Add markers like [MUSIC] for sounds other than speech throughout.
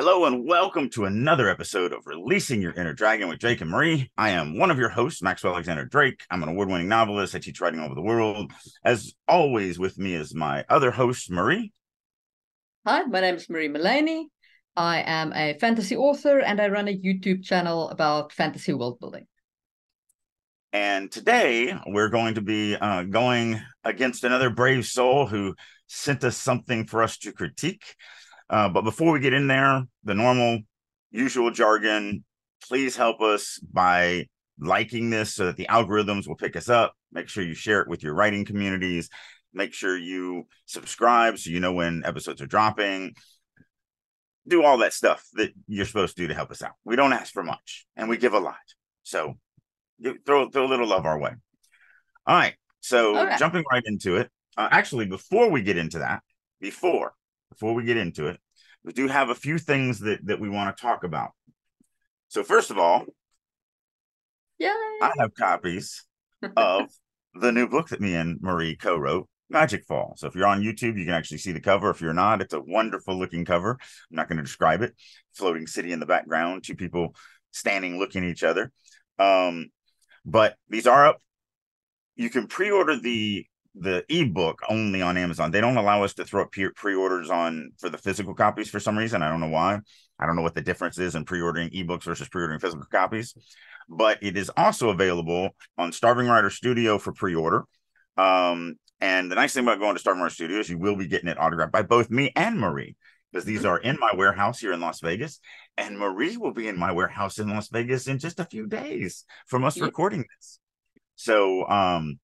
Hello and welcome to another episode of Releasing Your Inner Dragon with Drake and Marie. I am one of your hosts, Maxwell Alexander Drake. I'm an award winning novelist. I teach writing all over the world. As always, with me is my other host, Marie. Hi, my name is Marie Mullany. I am a fantasy author and I run a YouTube channel about fantasy world building. And today we're going to be uh, going against another brave soul who sent us something for us to critique. Uh, but before we get in there, the normal, usual jargon, please help us by liking this so that the algorithms will pick us up. Make sure you share it with your writing communities. Make sure you subscribe so you know when episodes are dropping. Do all that stuff that you're supposed to do to help us out. We don't ask for much and we give a lot. So throw, throw a little love our way. All right. So jumping right into it. Uh, actually, before we get into that, before before we get into it, we do have a few things that, that we want to talk about. So, first of all, yeah, I have copies [LAUGHS] of the new book that me and Marie co wrote, Magic Fall. So, if you're on YouTube, you can actually see the cover. If you're not, it's a wonderful looking cover. I'm not going to describe it. Floating city in the background, two people standing looking at each other. Um, but these are up. You can pre order the the ebook only on Amazon. They don't allow us to throw up pre-orders on for the physical copies for some reason. I don't know why. I don't know what the difference is in pre-ordering ebooks versus pre-ordering physical copies. But it is also available on Starving Writer Studio for pre-order. Um, and the nice thing about going to Starving Writer Studio is you will be getting it autographed by both me and Marie because these are in my warehouse here in Las Vegas, and Marie will be in my warehouse in Las Vegas in just a few days from us yeah. recording this. So um,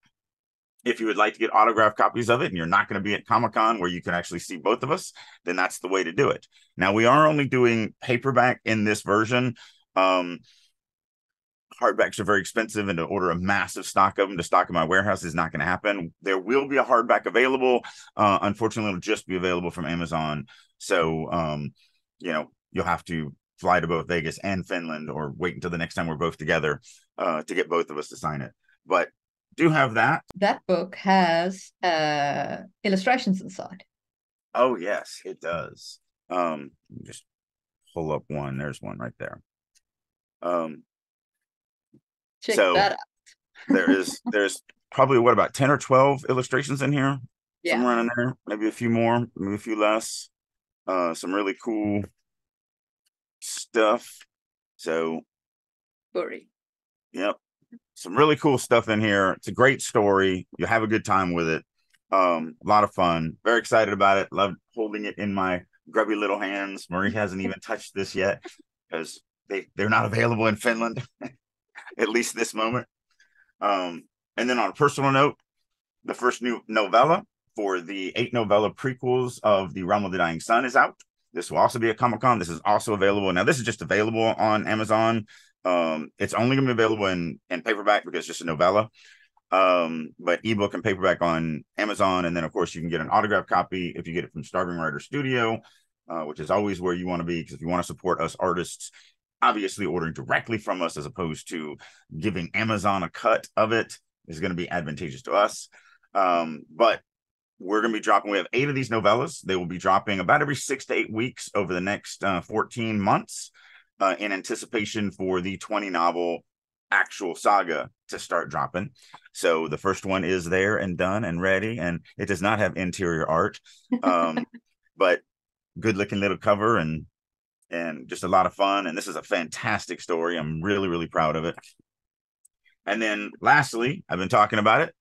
if you would like to get autographed copies of it and you're not going to be at Comic Con where you can actually see both of us, then that's the way to do it. Now, we are only doing paperback in this version. Um, hardbacks are very expensive, and to order a massive stock of them to stock in my warehouse is not going to happen. There will be a hardback available. Uh, unfortunately, it'll just be available from Amazon. So, um, you know, you'll have to fly to both Vegas and Finland or wait until the next time we're both together uh, to get both of us to sign it. But do have that. That book has uh, illustrations inside. Oh yes, it does. Um, just pull up one. There's one right there. Um, Check so that out. there is [LAUGHS] there's probably what about ten or twelve illustrations in here. Yeah. Somewhere in there, maybe a few more, maybe a few less. Uh, some really cool stuff. So, Burry. Yep some really cool stuff in here. It's a great story. You'll have a good time with it. Um, a lot of fun. Very excited about it. Love holding it in my grubby little hands. Marie hasn't even touched this yet because they, they're not available in Finland, [LAUGHS] at least this moment. Um, and then on a personal note, the first new novella for the eight novella prequels of The Realm of the Dying Sun is out. This will also be a Comic Con. This is also available. Now, this is just available on Amazon. Um, it's only going to be available in in paperback because it's just a novella. Um, but ebook and paperback on Amazon, and then of course you can get an autograph copy if you get it from Starving Writer Studio, uh, which is always where you want to be because if you want to support us artists, obviously ordering directly from us as opposed to giving Amazon a cut of it is going to be advantageous to us. Um, but we're going to be dropping. We have eight of these novellas. They will be dropping about every six to eight weeks over the next uh, 14 months uh, in anticipation for the 20 novel actual saga to start dropping. So the first one is there and done and ready, and it does not have interior art, um, [LAUGHS] but good looking little cover and and just a lot of fun. And this is a fantastic story. I'm really really proud of it. And then lastly, I've been talking about it.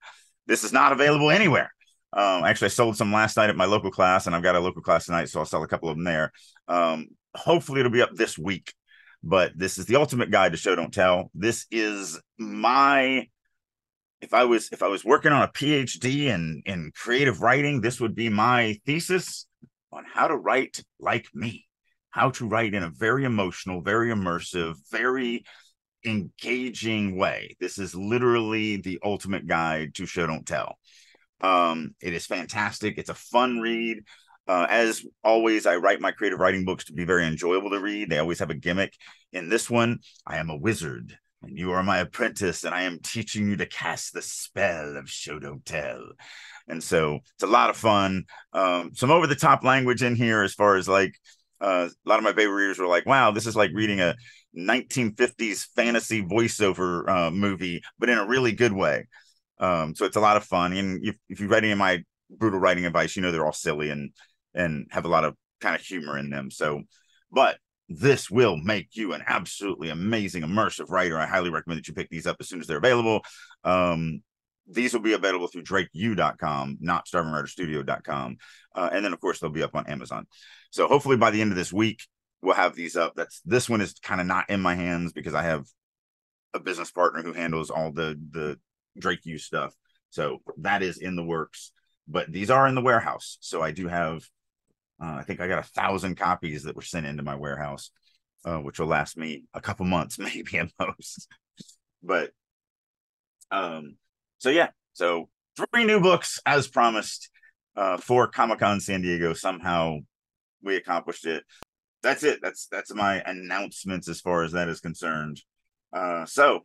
This is not available anywhere. Um, actually, I sold some last night at my local class, and I've got a local class tonight, so I'll sell a couple of them there. Um, hopefully, it'll be up this week but this is the ultimate guide to show don't tell. This is my if i was if i was working on a phd in in creative writing this would be my thesis on how to write like me how to write in a very emotional very immersive very engaging way. This is literally the ultimate guide to show don't tell. Um it is fantastic. It's a fun read uh, as always, I write my creative writing books to be very enjoyable to read. They always have a gimmick. In this one, I am a wizard, and you are my apprentice, and I am teaching you to cast the spell of show don't tell. And so it's a lot of fun. Um, some over the top language in here, as far as like Uh, a lot of my favorite readers were like, "Wow, this is like reading a 1950s fantasy voiceover uh, movie, but in a really good way." Um, so it's a lot of fun. And if, if you've read any of my brutal writing advice, you know they're all silly and and have a lot of kind of humor in them. So, but this will make you an absolutely amazing immersive writer. I highly recommend that you pick these up as soon as they're available. Um, these will be available through drakeu.com, not starvingwriterstudio.com. Uh, and then, of course, they'll be up on Amazon. So hopefully by the end of this week, we'll have these up. That's this one is kind of not in my hands because I have a business partner who handles all the the Drake U stuff. So that is in the works. But these are in the warehouse. So I do have uh, I think I got a thousand copies that were sent into my warehouse, uh, which will last me a couple months, [LAUGHS] maybe at most. but um, so yeah, so three new books as promised uh, for Comic Con San Diego. Somehow we accomplished it. That's it. That's that's my announcements as far as that is concerned. Uh, so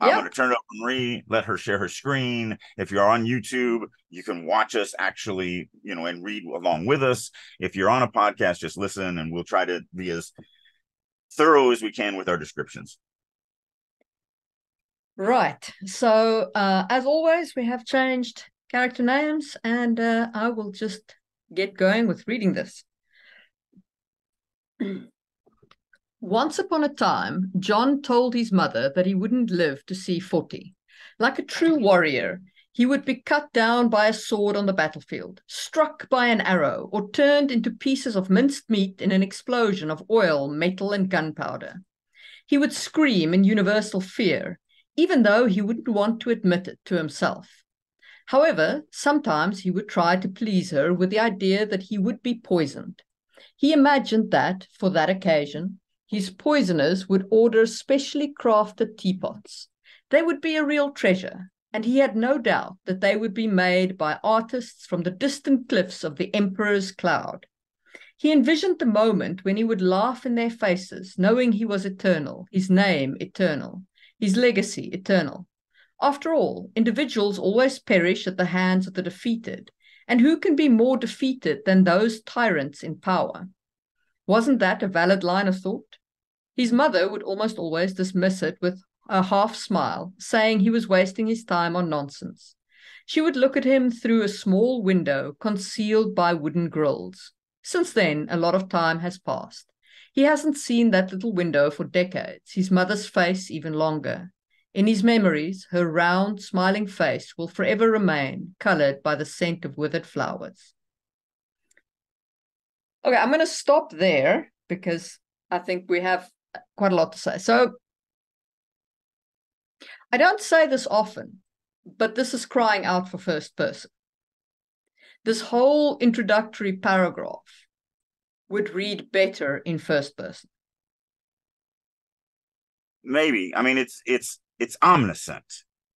I'm going to turn it over to Marie, let her share her screen. If you're on YouTube, you can watch us actually, you know, and read along with us. If you're on a podcast, just listen and we'll try to be as thorough as we can with our descriptions. Right. So, uh, as always, we have changed character names, and uh, I will just get going with reading this. [CLEARS THROAT] Once upon a time, John told his mother that he wouldn't live to see 40. Like a true warrior, he would be cut down by a sword on the battlefield, struck by an arrow, or turned into pieces of minced meat in an explosion of oil, metal, and gunpowder. He would scream in universal fear, even though he wouldn't want to admit it to himself. However, sometimes he would try to please her with the idea that he would be poisoned. He imagined that, for that occasion, his poisoners would order specially crafted teapots. They would be a real treasure, and he had no doubt that they would be made by artists from the distant cliffs of the Emperor's Cloud. He envisioned the moment when he would laugh in their faces, knowing he was eternal, his name eternal, his legacy eternal. After all, individuals always perish at the hands of the defeated, and who can be more defeated than those tyrants in power? Wasn't that a valid line of thought? His mother would almost always dismiss it with a half smile, saying he was wasting his time on nonsense. She would look at him through a small window concealed by wooden grills. Since then, a lot of time has passed. He hasn't seen that little window for decades, his mother's face even longer. In his memories, her round, smiling face will forever remain colored by the scent of withered flowers. Okay, I'm going to stop there because I think we have quite a lot to say. So I don't say this often, but this is crying out for first person. This whole introductory paragraph would read better in first person. Maybe. I mean, it's it's it's omniscient,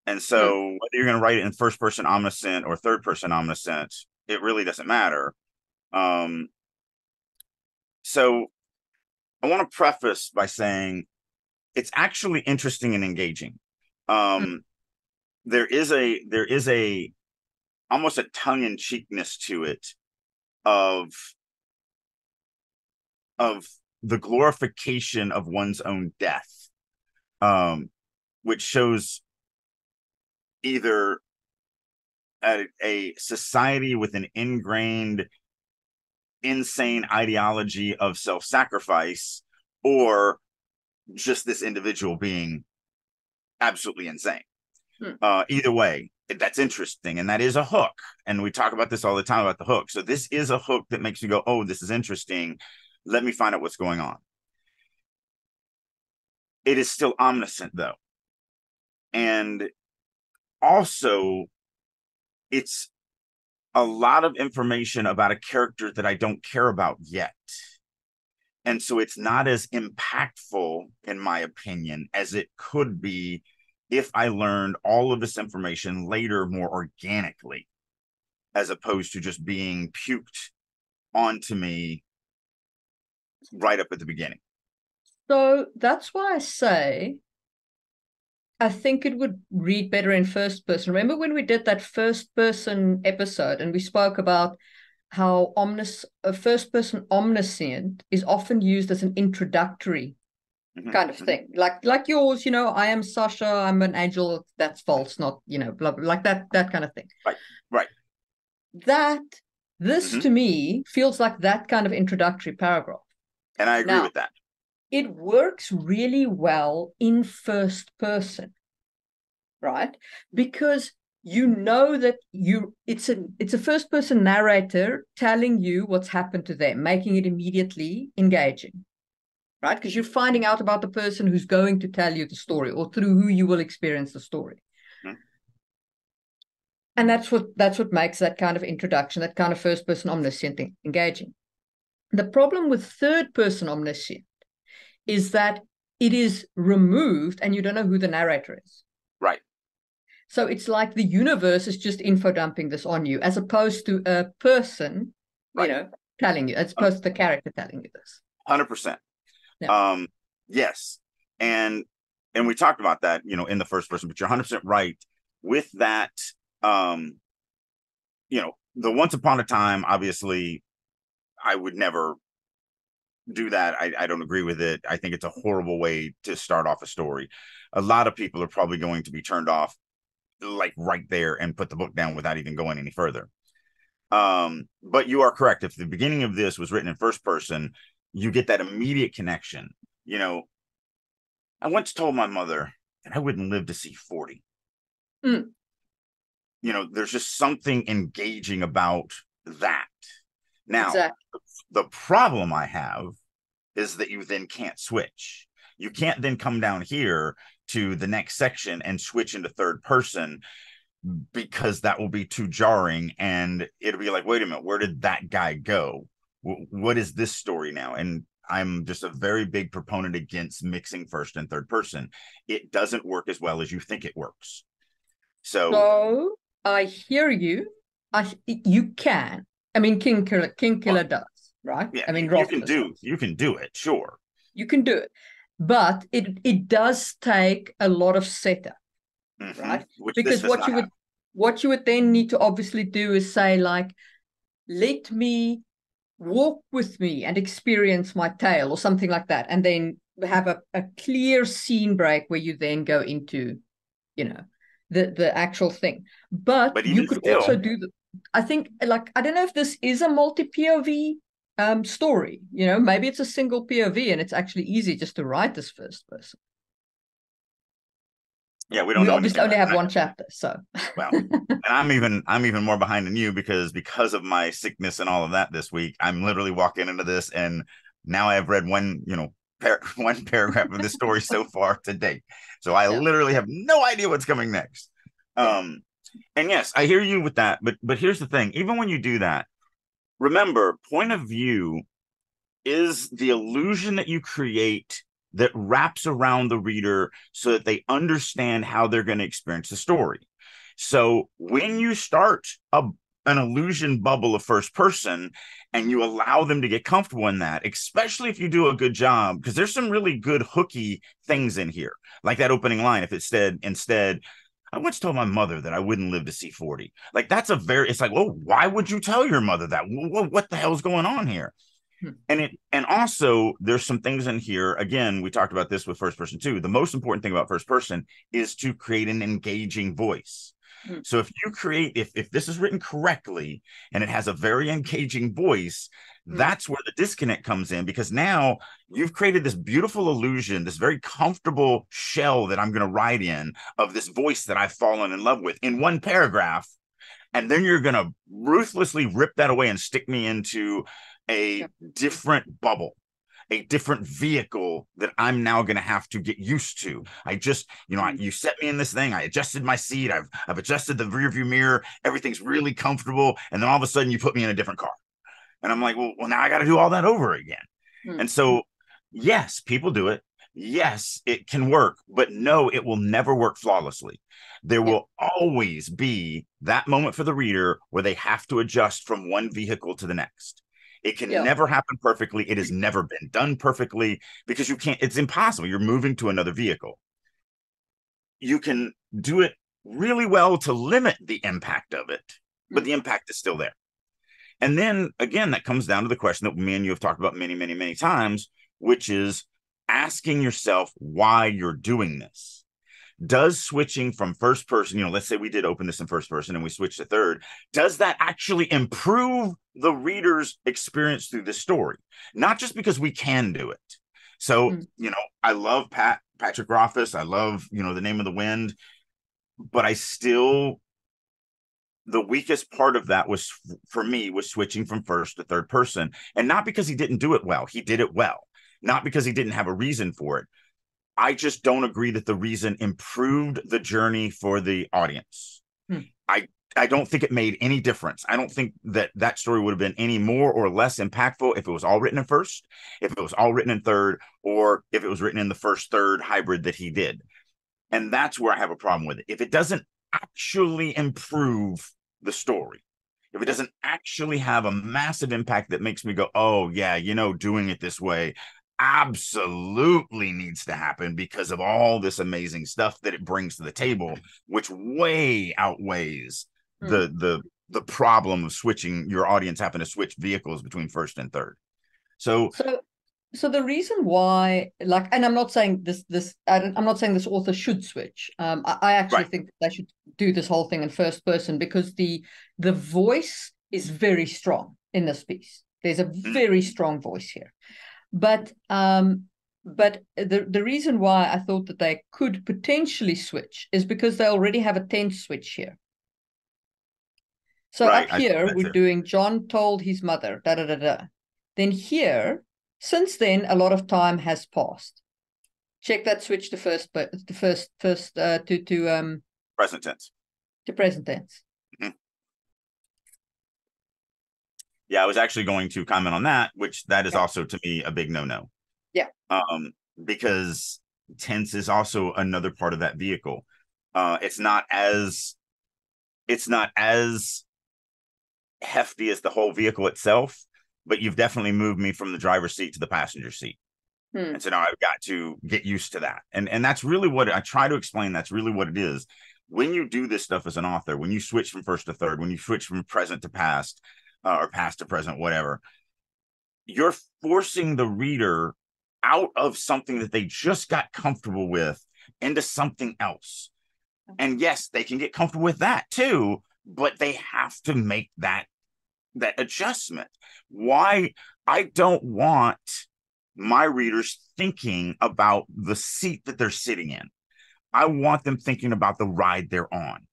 and so mm. whether you're going to write it in first person omniscient or third person omniscient, it really doesn't matter. Um, so I want to preface by saying it's actually interesting and engaging. Um, mm-hmm. there is a there is a almost a tongue in cheekness to it of of the glorification of one's own death, um, which shows either a, a society with an ingrained insane ideology of self-sacrifice or just this individual being absolutely insane. Hmm. Uh, either way, that's interesting, and that is a hook. And we talk about this all the time about the hook. So this is a hook that makes you go, "Oh, this is interesting. Let me find out what's going on." It is still omniscient, though, and also it's a lot of information about a character that I don't care about yet. And so it's not as impactful, in my opinion, as it could be if I learned all of this information later more organically, as opposed to just being puked onto me right up at the beginning. So that's why I say I think it would read better in first person. Remember when we did that first person episode and we spoke about how omnis a first person omniscient is often used as an introductory mm-hmm. kind of mm-hmm. thing like like yours you know i am sasha i'm an angel that's false not you know blah, blah, like that that kind of thing right right that this mm-hmm. to me feels like that kind of introductory paragraph and i agree now, with that it works really well in first person right? Because you know that you it's a it's a first person narrator telling you what's happened to them making it immediately engaging right? Because you're finding out about the person who's going to tell you the story or through who you will experience the story. Mm-hmm. and that's what that's what makes that kind of introduction that kind of first person omniscient thing engaging. The problem with third person omniscient is that it is removed and you don't know who the narrator is right so it's like the universe is just info dumping this on you, as opposed to a person, right. you know, telling you, as opposed to the character telling you this. Hundred percent. Um, yes, and and we talked about that, you know, in the first person, but you're hundred percent right with that. Um, you know, the once upon a time, obviously, I would never do that. I, I don't agree with it. I think it's a horrible way to start off a story. A lot of people are probably going to be turned off like right there and put the book down without even going any further. Um, but you are correct. If the beginning of this was written in first person, you get that immediate connection. You know, I once told my mother that I wouldn't live to see 40. Mm. You know, there's just something engaging about that. Now, exactly. the problem I have is that you then can't switch. You can't then come down here to the next section and switch into third person because that will be too jarring and it'll be like wait a minute where did that guy go? W- what is this story now? And i'm just a very big proponent against mixing first and third person. It doesn't work as well as you think it works. So, so i hear you. I you can. I mean Kingkiller Kingkiller does right? Yeah, i mean you can do you can do it sure. You can do it. But it it does take a lot of setup mm-hmm. right? Which because what you would what you would then need to obviously do is say like let me walk with me and experience my tale or something like that and then have a, a clear scene break where you then go into you know the the actual thing. But, but you could still... also do the i think like i don't know if this is a multi pov um, story. You know, maybe it's a single POV and it's actually easy just to write this first person. Yeah, we don't. We obviously only have one chapter, so. well, and I'm even I'm even more behind than you because because of my sickness and all of that this week, I'm literally walking into this and now I have read one you know par- [LAUGHS] one paragraph of the story so far today, so I yeah. literally have no idea what's coming next. Um, and yes, I hear you with that, but but here's the thing: even when you do that, remember, point of view is the illusion that you create that wraps around the reader so that they understand how they're going to experience the story. So when you start a, an illusion bubble of first person and you allow them to get comfortable in that, especially if you do a good job, because there's some really good hooky things in here, like that opening line. If it said instead, I once told my mother that I wouldn't live to see 40. Like that's a very it's like, well, why would you tell your mother that? What, what the hell's going on here? Hmm. And it and also there's some things in here. Again, we talked about this with first person too. The most important thing about first person is to create an engaging voice. Hmm. So if you create if if this is written correctly and it has a very engaging voice, Mm-hmm. That's where the disconnect comes in because now you've created this beautiful illusion, this very comfortable shell that I'm going to ride in of this voice that I've fallen in love with in one paragraph. And then you're going to ruthlessly rip that away and stick me into a different bubble a different vehicle that I'm now going to have to get used to. I just, you know, I, mm-hmm. you set me in this thing. I adjusted my seat. I've I've adjusted the rearview mirror. Everything's really comfortable, and then all of a sudden you put me in a different car. And I'm like, well, well now I got to do all that over again. Mm-hmm. And so, yes, people do it. Yes, it can work, but no, it will never work flawlessly. There yeah. will always be that moment for the reader where they have to adjust from one vehicle to the next. It can yeah. never happen perfectly. It has never been done perfectly because you can't, it's impossible. You're moving to another vehicle. You can do it really well to limit the impact of it, but hmm. the impact is still there. And then again, that comes down to the question that me and you have talked about many, many, many times, which is asking yourself why you're doing this. Does switching from first person, you know, let's say we did open this in first person and we switched to third, does that actually improve the reader's experience through the story? Not just because we can do it. So, mm-hmm. you know, I love Pat Patrick Rothfuss. I love, you know, the name of the wind, but I still the weakest part of that was for me was switching from first to third person. And not because he didn't do it well. He did it well. Not because he didn't have a reason for it. I just don't agree that the reason improved the journey for the audience. Hmm. i i don't think it made any difference. I don't think that that story would have been any more or less impactful if it was all written in first if it was all written in third or if it was written in the first third hybrid that he did. And that's where i have a problem with it. If it doesn't actually improve the story, if it doesn't actually have a massive impact that makes me go, oh, yeah, you know, doing it this way absolutely needs to happen because of all this amazing stuff that it brings to the table, which way outweighs mm. the the the problem of switching your audience having to switch vehicles between first and third. So, so so the reason why like and i'm not saying this this i'm not saying this author should switch um i, I actually right. think they should do this whole thing in first person because the the voice is very strong in this piece there's a mm. very strong voice here but um but the the reason why i thought that they could potentially switch is because they already have a tense switch here so right. up here we're it. doing john told his mother da da da da then here since then, a lot of time has passed. Check that switch to first, but the first, first uh, to to um present tense. To present tense. Mm-hmm. Yeah, I was actually going to comment on that, which that is yeah. also to me a big no-no. Yeah. Um, because tense is also another part of that vehicle. Uh, it's not as it's not as hefty as the whole vehicle itself, but you've definitely moved me from the driver's seat to the passenger seat. Hmm. And so now I've got to get used to that. And and that's really what I try to explain. That's really what it is. When you do this stuff as an author, when you switch from first to third, when you switch from present to past, uh, or past to present, whatever, you're forcing the reader out of something that they just got comfortable with into something else. And yes, they can get comfortable with that too, but they have to make that that adjustment. Why I don't want my readers thinking about the seat that they're sitting in. I want them thinking about the ride they're on.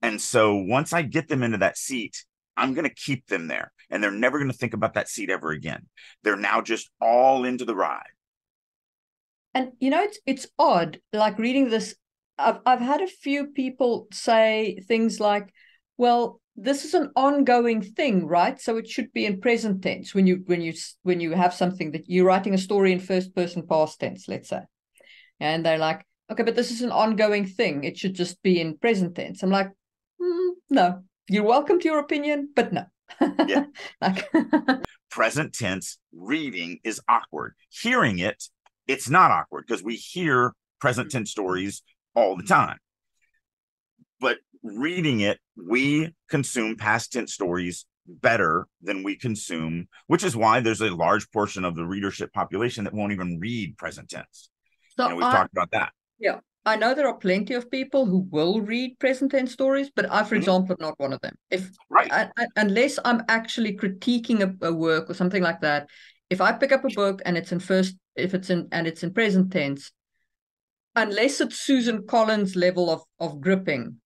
And so once I get them into that seat, I'm going to keep them there and they're never going to think about that seat ever again. They're now just all into the ride. And you know, it's it's odd, like reading this. I've I've had a few people say things like, well, this is an ongoing thing right? So it should be in present tense when you when you when you have something that you're writing a story in first person past tense let's say. And they're like okay but this is an ongoing thing. It should just be in present tense. I'm like mm, no. You're welcome to your opinion but no. Yeah. [LAUGHS] Like [LAUGHS] present tense reading is awkward. Hearing it it's not awkward because we hear present tense stories all the time. But reading it, we consume past tense stories better than we consume, which is why there's a large portion of the readership population that won't even read present tense. So and we've I, talked about that. Yeah. I know there are plenty of people who will read present tense stories, but I, for mm-hmm. example, am not one of them. If right. I, I, unless I'm actually critiquing a, a work or something like that, if I pick up a book and it's in first, if it's in and it's in present tense, unless it's Suzanne Collins level of of gripping,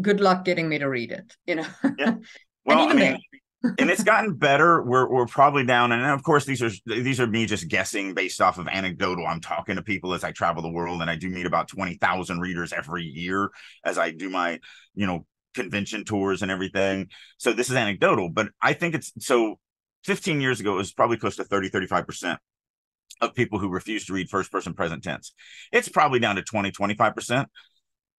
good luck getting me to read it you know? Yeah. [LAUGHS] well I mean, [LAUGHS] and it's gotten better. We're, we're probably down and of course these are these are me just guessing based off of anecdotal. I'm talking to people as i travel the world and i do meet about 20000 readers every year as i do my you know convention tours and everything. So this is anecdotal but i think it's so 15 years ago it was probably close to 30 35% of people who refuse to read first person present tense. It's probably down to 20 25%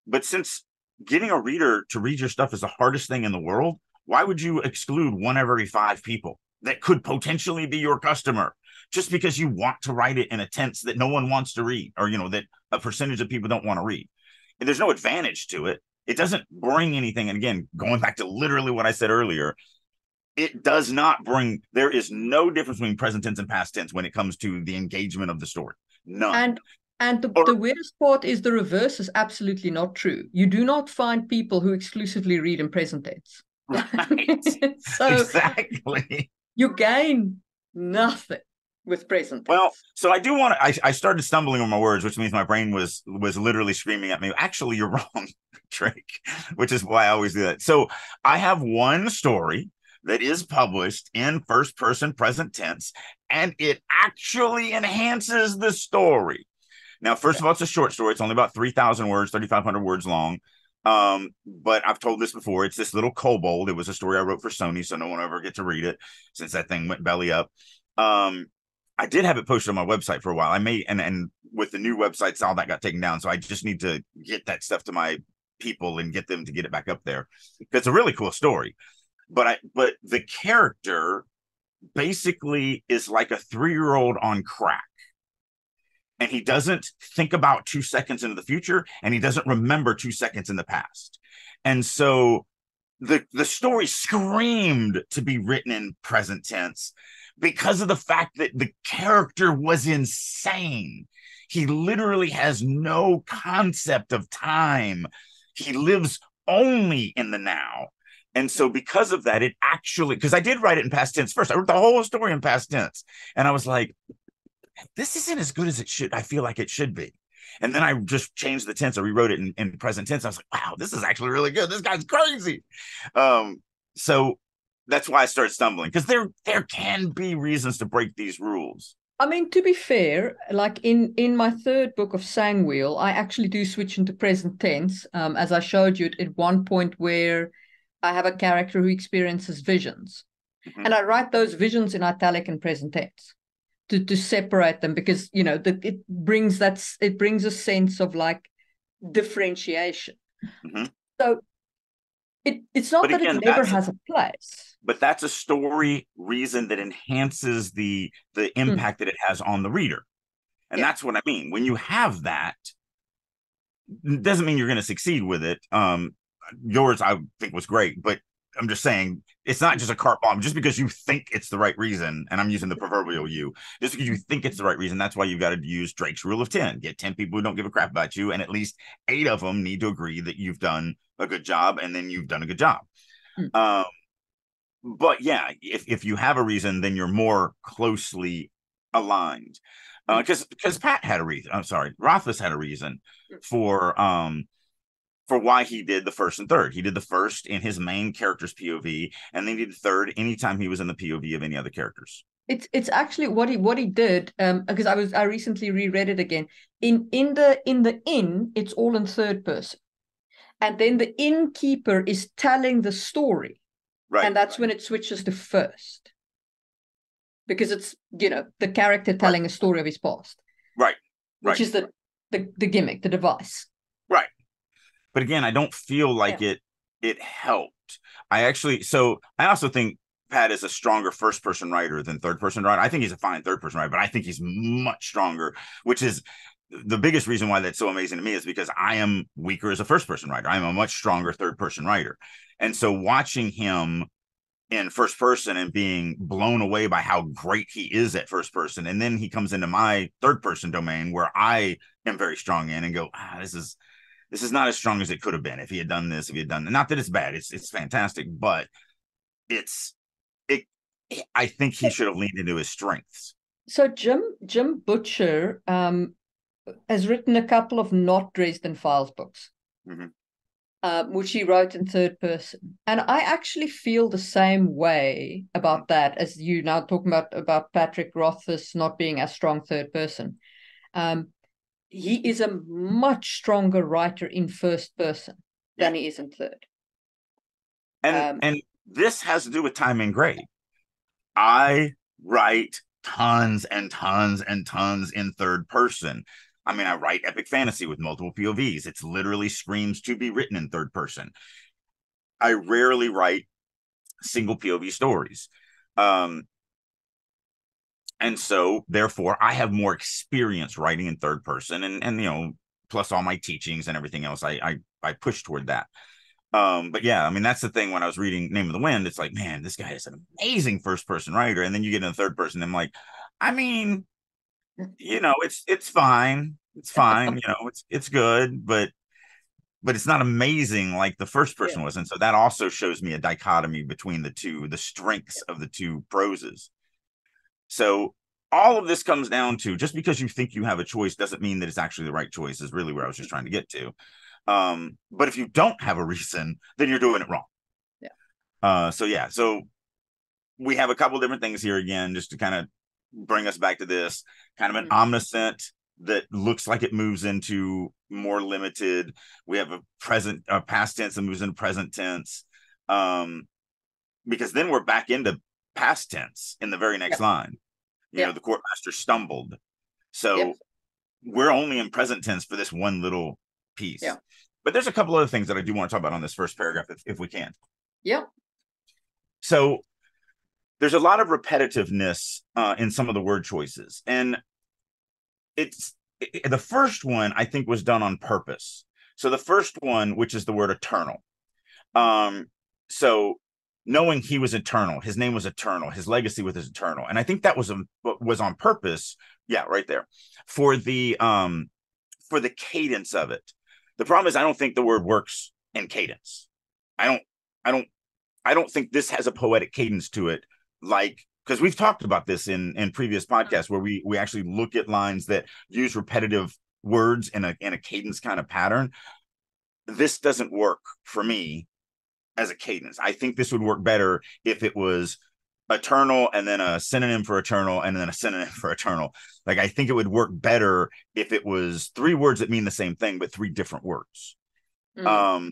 but since getting a reader to read your stuff is the hardest thing in the world. Why would you exclude one every five people that could potentially be your customer just because you want to write it in a tense that no one wants to read or, you know, that a percentage of people don't want to read? And there's no advantage to it. It doesn't bring anything. And again, going back to literally what I said earlier, it does not bring there is no difference between present tense and past tense when it comes to the engagement of the story none And and the, Or- the weirdest part is the reverse is absolutely not true. You do not find people who exclusively read in present tense. right [LAUGHS] so exactly you gain nothing with present tense. well so i do want to I, I started stumbling on my words which means my brain was was literally screaming at me actually you're [LAUGHS] wrong drake which is why i always do that so i have one story that is published in first person present tense and it actually enhances the story now first of all it's a short story it's only about 3000 words 3500 words long um but i've told this before it's this little kobold it was a story i wrote for sony so no one ever get to read it since that thing went belly up um I did have it posted on my website for a while. I may and and with the new websites, all that got taken down. So I just need to get that stuff to my people and get them to get it back up there. It's a really cool story. But I but the character basically is like a three-year-old on crack. And he doesn't think about two seconds into the future and he doesn't remember two seconds in the past. And so the the story screamed to be written in present tense because of the fact that the character was insane. He literally has no concept of time. He lives only in the now. And so, because of that, it actually, because I did write it in past tense first, I wrote the whole story in past tense. And I was like, this isn't as good as it should, I feel like it should be. And then I just changed the tense. I rewrote it in, in present tense. I was like, wow, this is actually really good. This guy's crazy. Um, so that's why I started stumbling because there there can be reasons to break these rules. I mean, to be fair, like in in my third book of Sangwheel, I actually do switch into present tense, um, as I showed you at one point where I have a character who experiences visions, Mhm. and I write those visions in italic and present tense to to separate them because you know that it brings that it brings a sense of like differentiation. Mhm. So it it's not But that again, it never a- has a place. But that's a story reason that enhances the the impact that it has on the reader. And Yeah. that's what I mean. When you have that, doesn't mean you're going to succeed with it. Um, yours, I think, was great, but I'm just saying it's not just a cart bomb. Just because you think it's the right reason, and I'm using the proverbial you, just because you think it's the right reason, that's why you've got to use Drake's rule of 10. Get 10 people who don't give a crap about you, and at least eight of them need to agree that you've done a good job, and then you've done a good job. Hmm. Um, but yeah, if, if you have a reason, then you're more closely aligned. Because because Pat had a reason. I'm sorry, Rothfuss had a reason for um for why he did the first and third. He did the first in his main character's POV, and then he did the third anytime he was in the POV of any other characters. It's it's actually what he what he did um because I was I recently reread it again. In in the in the inn, it's all in third person. And then the innkeeper is telling the story. Right. And that's when it switches to first. Because it's, you know, the character telling a story of his past. Right. Which Right. is the, the the gimmick, the device. But again, I don't feel like it it helped. I actually so I also think Pat is a stronger first person writer than third person writer. I think he's a fine third person writer, but I think he's much stronger, which is the biggest reason why that's so amazing to me is because I am weaker as a first person writer. I'm a much stronger third person writer. And so watching him in first person and being blown away by how great he is at first person. And then he comes into my third person domain where I am very strong in and go, ah, this is this is not as strong as it could have been if he had done this, if he had done not that it's bad, it's it's fantastic, but it's it I think he should have leaned into his strengths. So Jim Jim Butcher um has written a couple of not Dresden Files books. Mhm. um, which he wrote in third person. And I actually feel the same way about that as you now talking about about Patrick Rothfuss not being as strong third person. Um, he is a much stronger writer in first person than he is in third. And Um, and this has to do with time and grade. I write tons and tons and tons in third person. I mean, I write epic fantasy with multiple POVs. It's literally screams to be written in third person. I rarely write single POV stories. Um, and so therefore I have more experience writing in third person and and you know, plus all my teachings and everything else, I I I push toward that. Um, but yeah, I mean that's the thing. When I was reading Name of the Wind, it's like, man, this guy is an amazing first person writer, and then you get in the third person, and I'm like, I mean, you know, it's it's fine, it's fine, you know, it's it's good, but but it's not amazing like the first person yeah. was, and so that also shows me a dichotomy between the two, the strengths of the two proses. So all of this comes down to just because you think you have a choice doesn't mean that it's actually the right choice. Is really where I was just trying to get to. Um, but if you don't have a reason, then you're doing it wrong. Yeah. Uh, so yeah, so we have a couple different things here again, just to kind of bring us back to this kind of an mm-hmm. omniscient that looks like it moves into more limited. We have a present, a past tense that moves into present tense. Um, because then we're back into past tense in the very next line. You know, the courtmaster stumbled. So we're only in present tense for this one little piece. Yeah. But there's a couple other things that I do want to talk about on this first paragraph, if, if we can. Yeah. So there's a lot of repetitiveness uh, in some of the word choices, and it's it, the first one I think was done on purpose. So the first one, which is the word eternal, um, so knowing he was eternal, his name was eternal, his legacy was eternal, and I think that was a, was on purpose. Yeah, right there for the um for the cadence of it. The problem is I don't think the word works in cadence. I don't I don't I don't think this has a poetic cadence to it like because we've talked about this in in previous podcasts where we we actually look at lines that use repetitive words in a in a cadence kind of pattern. This doesn't work for me as a cadence. I think this would work better if it was eternal and then a synonym for eternal and then a synonym for eternal. Like I think it would work better if it was three words that mean the same thing but three different words. Mm. Um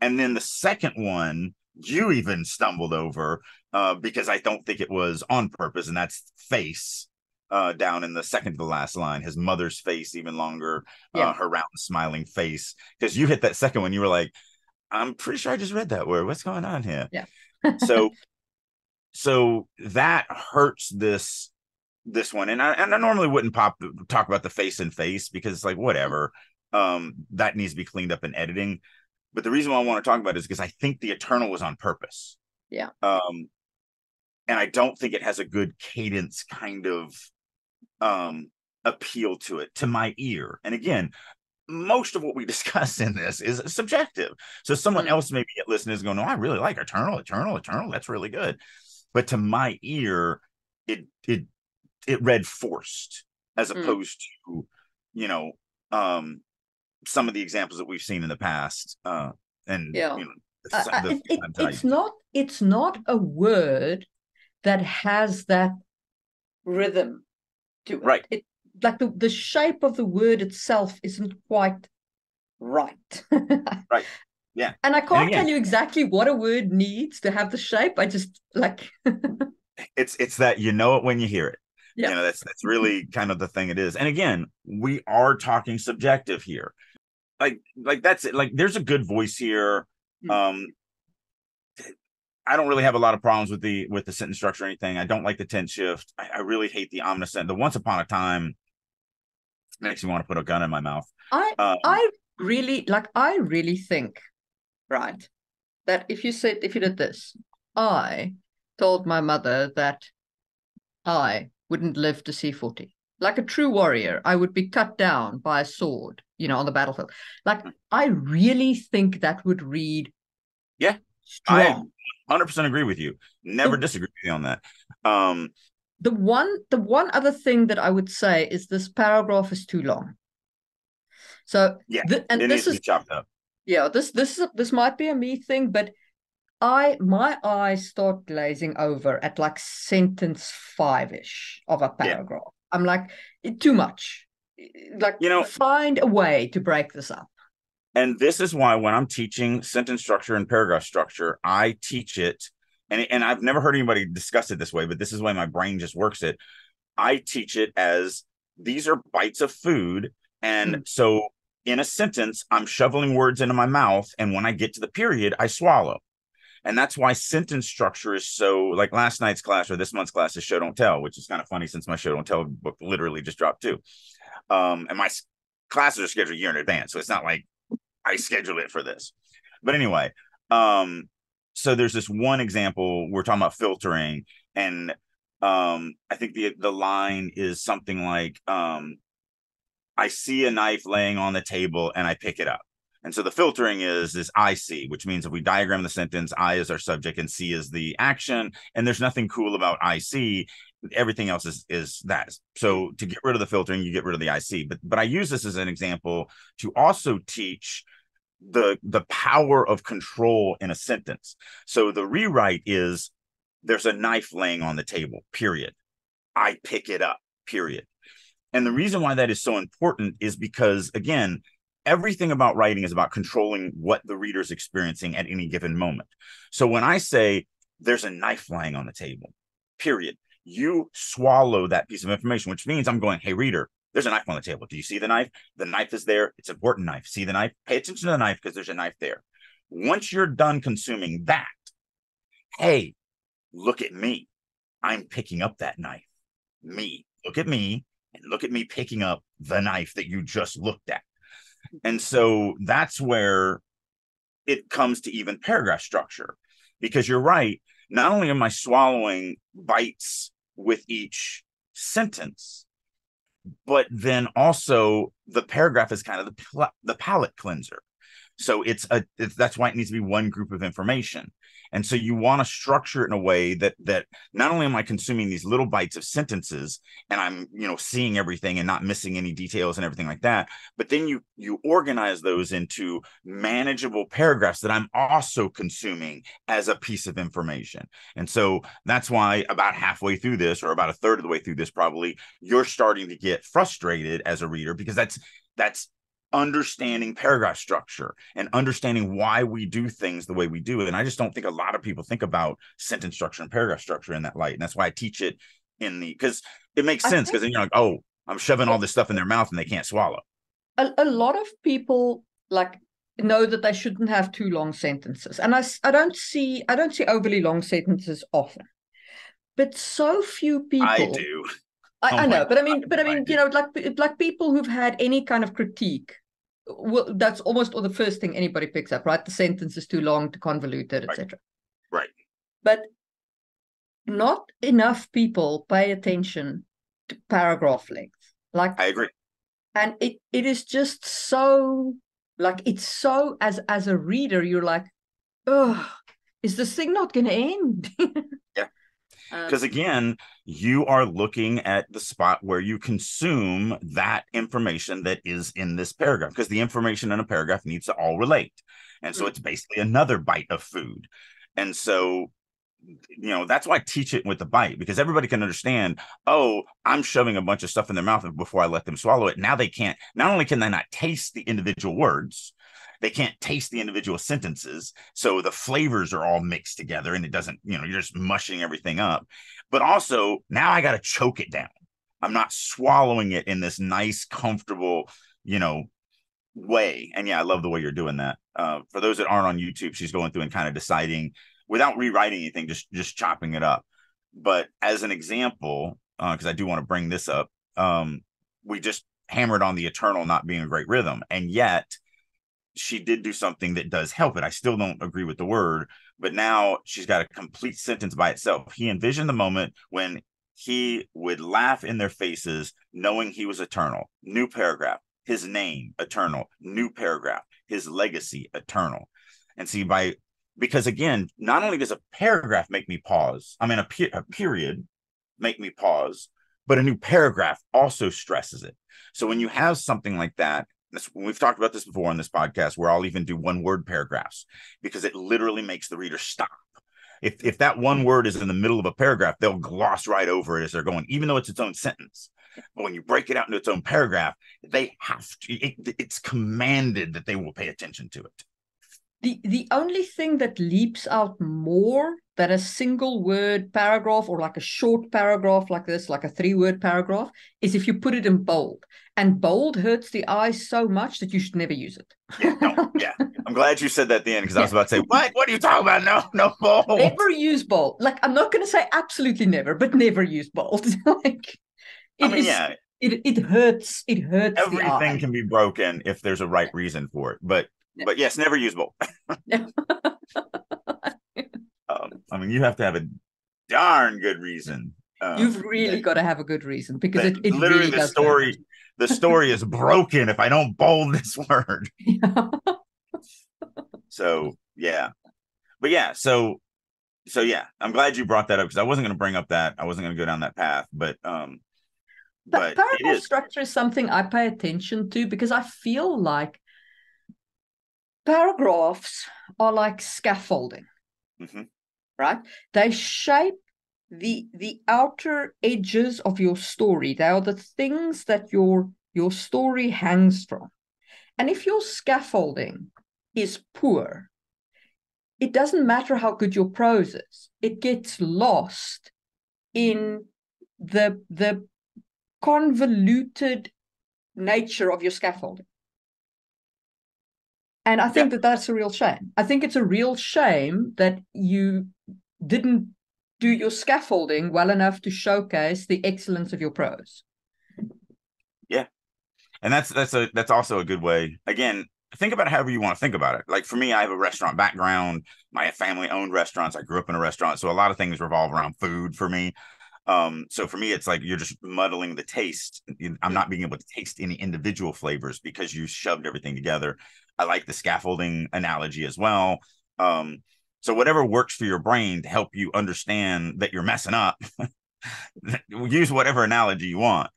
and then the second one you even stumbled over uh because I don't think it was on purpose and that's face. Uh, down in the second to the last line, his mother's face even longer, uh, yeah. uh, her round smiling face. Because you hit that second one, you were like, "I'm pretty sure I just read that word. What's going on here?" Yeah. so [LAUGHS] so that hurts this this one and I, and I normally wouldn't pop talk about the face and face because it's like whatever um that needs to be cleaned up in editing but the reason why I want to talk about it is because I think the eternal was on purpose yeah um and I don't think it has a good cadence kind of um appeal to it to my ear and again most of what we [LAUGHS] discuss in this is subjective so someone mm-hmm. else maybe listening is going no I really like eternal eternal eternal that's really good but to my ear it it it read forced as hmm. opposed mm. to you know um some of the examples that we've seen in the past uh and yeah you know, the, uh, the it, it's not it's not a word that has that rhythm to it. right it like the, the shape of the word itself isn't quite right [LAUGHS] right yeah. And I can't and again, tell you exactly what a word needs to have the shape. I just like [LAUGHS] it's it's that you know it when you hear it. Yeah. You know, that's that's really kind of the thing it is. And again, we are talking subjective here. Like like that's it. Like there's a good voice here. Hmm. Um I don't really have a lot of problems with the with the sentence structure or anything. I don't like the tense shift. I, I really hate the omniscient. The once upon a time makes me want to put a gun in my mouth. I um, I really like I really think right? That if you said, if you did this, I told my mother that I wouldn't live to see 40. Like a true warrior, I would be cut down by a sword, you know, on the battlefield. Like, I really think that would read. Yeah. Strong. I 100% agree with you. Never disagree with you on that. Um, the one, the one other thing that I would say is this paragraph is too long. So, yeah, th- and this is chopped up yeah this this is this might be a me thing but i my eyes start glazing over at like sentence five-ish of a paragraph yeah. i'm like too much like you know find a way to break this up and this is why when i'm teaching sentence structure and paragraph structure i teach it and, and i've never heard anybody discuss it this way but this is the way my brain just works it i teach it as these are bites of food and mm. so in a sentence, I'm shoveling words into my mouth. And when I get to the period, I swallow. And that's why sentence structure is so like last night's class or this month's class is show don't tell, which is kind of funny since my show don't tell book literally just dropped too. Um, and my classes are scheduled a year in advance. So it's not like I schedule it for this. But anyway, um, so there's this one example we're talking about filtering, and um, I think the the line is something like, um, I see a knife laying on the table and I pick it up. And so the filtering is is I see, which means if we diagram the sentence, I is our subject and C is the action. And there's nothing cool about I see. Everything else is is that. So to get rid of the filtering, you get rid of the I see. But but I use this as an example to also teach the the power of control in a sentence. So the rewrite is there's a knife laying on the table, period. I pick it up, period. And the reason why that is so important is because again, everything about writing is about controlling what the reader is experiencing at any given moment. So when I say there's a knife lying on the table, period, you swallow that piece of information, which means I'm going, hey, reader, there's a knife on the table. Do you see the knife? The knife is there. It's an important knife. See the knife? Pay attention to the knife because there's a knife there. Once you're done consuming that, hey, look at me. I'm picking up that knife. Me. Look at me and look at me picking up the knife that you just looked at. And so that's where it comes to even paragraph structure. Because you're right, not only am I swallowing bites with each sentence, but then also the paragraph is kind of the the palate cleanser. So it's a it's, that's why it needs to be one group of information. And so you want to structure it in a way that that not only am I consuming these little bites of sentences and I'm, you know, seeing everything and not missing any details and everything like that, but then you you organize those into manageable paragraphs that I'm also consuming as a piece of information. And so that's why about halfway through this or about a third of the way through this probably you're starting to get frustrated as a reader because that's that's understanding paragraph structure and understanding why we do things the way we do it. And I just don't think a lot of people think about sentence structure and paragraph structure in that light. And that's why I teach it in the because it makes sense because then you're like, oh, I'm shoving all this stuff in their mouth and they can't swallow. A, a lot of people like know that they shouldn't have too long sentences. And I, I don't see I don't see overly long sentences often. But so few people I do. I, oh I know, but I mean, but I mean, you know, like like people who've had any kind of critique well, that's almost the first thing anybody picks up, right? The sentence is too long, too convoluted, etc. Right. right. But not enough people pay attention to paragraph length. Like I agree. And it it is just so like it's so as as a reader, you're like, oh, is this thing not gonna end? [LAUGHS] Because um, again, you are looking at the spot where you consume that information that is in this paragraph, because the information in a paragraph needs to all relate. And so mm-hmm. it's basically another bite of food. And so you know that's why I teach it with the bite because everybody can understand oh i'm shoving a bunch of stuff in their mouth before i let them swallow it now they can't not only can they not taste the individual words they can't taste the individual sentences so the flavors are all mixed together and it doesn't you know you're just mushing everything up. But also now i got to choke it down. I'm not swallowing it in this nice comfortable you know way. And yeah i love the way you're doing that. Uh, for those that aren't on youtube she's going through and kind of deciding without rewriting anything just just chopping it up. But as an example because uh, i do want to bring this up um, we just hammered on the eternal not being a great rhythm. And yet she did do something that does help it. I still don't agree with the word, but now she's got a complete sentence by itself. He envisioned the moment when he would laugh in their faces, knowing he was eternal. New paragraph. His name, eternal. New paragraph. His legacy, eternal. And see, by because again, not only does a paragraph make me pause, I mean, a, pe- a period make me pause, but a new paragraph also stresses it. So when you have something like that, this, we've talked about this before on this podcast, where I'll even do one word paragraphs because it literally makes the reader stop. If if that one word is in the middle of a paragraph, they'll gloss right over it as they're going, even though it's its own sentence. But when you break it out into its own paragraph, they have to. It, it's commanded that they will pay attention to it. The the only thing that leaps out more than a single word paragraph or like a short paragraph like this, like a three word paragraph, is if you put it in bold. And bold hurts the eyes so much that you should never use it. yeah, no, yeah. I'm glad you said that at the end because I was about to say, what? What are you talking about? No, no bold. Never use bold. Like I'm not gonna say absolutely never, but never use bold. [LAUGHS] like it I mean, is, yeah. It, it hurts. It hurts. Everything can be broken if there's a right reason for it. But. But yes, never usable. [LAUGHS] um, I mean, you have to have a darn good reason. Um, You've really got to have a good reason because it, it literally really the story. The story is broken if I don't bold this [LAUGHS] word. Yeah. [LAUGHS] so yeah, but yeah, so so yeah, I'm glad you brought that up because I wasn't going to bring up that I wasn't going to go down that path, but um, but, but paragraph structure is something I pay attention to because I feel like paragraphs are like scaffolding, mm-hmm. right? They shape the the outer edges of your story. They are the things that your your story hangs from, and if your scaffolding is poor, it doesn't matter how good your prose is; it gets lost in the the convoluted nature of your scaffolding. And I think yeah. that that's a real shame. I think it's a real shame that you didn't do your scaffolding well enough to showcase the excellence of your prose. Yeah. And that's that's a that's also a good way. Again, think about however you want to think about it. Like for me, I have a restaurant background. My family owned restaurants. I grew up in a restaurant. So a lot of things revolve around food for me. Um, so for me, it's like you're just muddling the taste. I'm not being able to taste any individual flavors because you shoved everything together. I like the scaffolding analogy as well. Um, so whatever works for your brain to help you understand that you're messing up, [LAUGHS] use whatever analogy you want.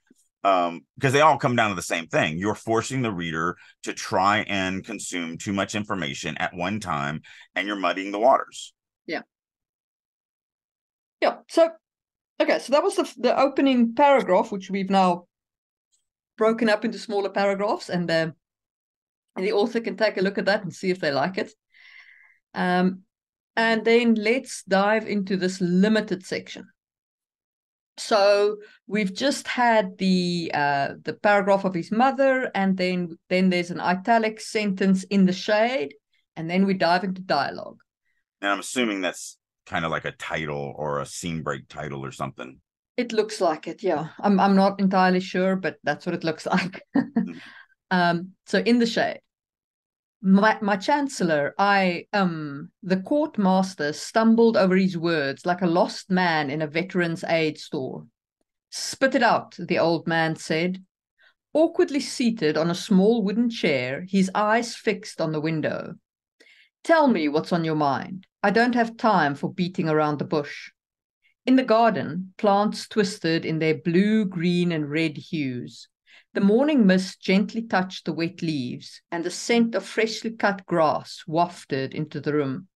Um, because they all come down to the same thing. You're forcing the reader to try and consume too much information at one time, and you're muddying the waters. Yeah. Yeah. So Okay, so that was the, the opening paragraph, which we've now broken up into smaller paragraphs, and, uh, and the author can take a look at that and see if they like it. Um, and then let's dive into this limited section. So we've just had the uh, the paragraph of his mother, and then then there's an italic sentence in the shade, and then we dive into dialogue. And I'm assuming that's kind of like a title or a scene break title or something. It looks like it, yeah. I'm I'm not entirely sure, but that's what it looks [LAUGHS] like. mm-hmm. um, so in the shade. My my chancellor, I um the court master stumbled over his words like a lost man in a veteran's aid store. Spit it out, the old man said. Awkwardly seated on a small wooden chair, his eyes fixed on the window. Tell me what's on your mind. I don't have time for beating around the bush. In the garden, plants twisted in their blue, green, and red hues. The morning mist gently touched the wet leaves, and the scent of freshly cut grass wafted into the room.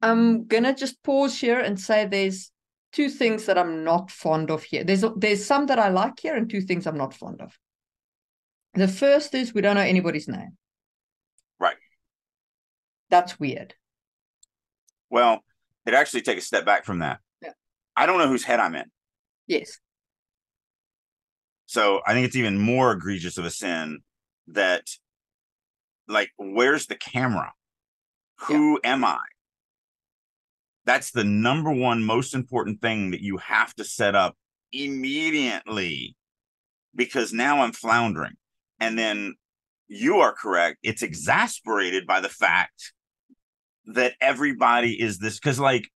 I'm gonna just pause here and say there's two things that I'm not fond of here. There's there's some that I like here, and two things I'm not fond of. The first is we don't know anybody's name. Right. That's weird. Well, it actually take a step back from that. Yeah. I don't know whose head I'm in. Yes. So I think it's even more egregious of a sin that, like, where's the camera? Who yeah. am I? That's the number one most important thing that you have to set up immediately because now I'm floundering. And then you are correct. It's exasperated by the fact that everybody is this because like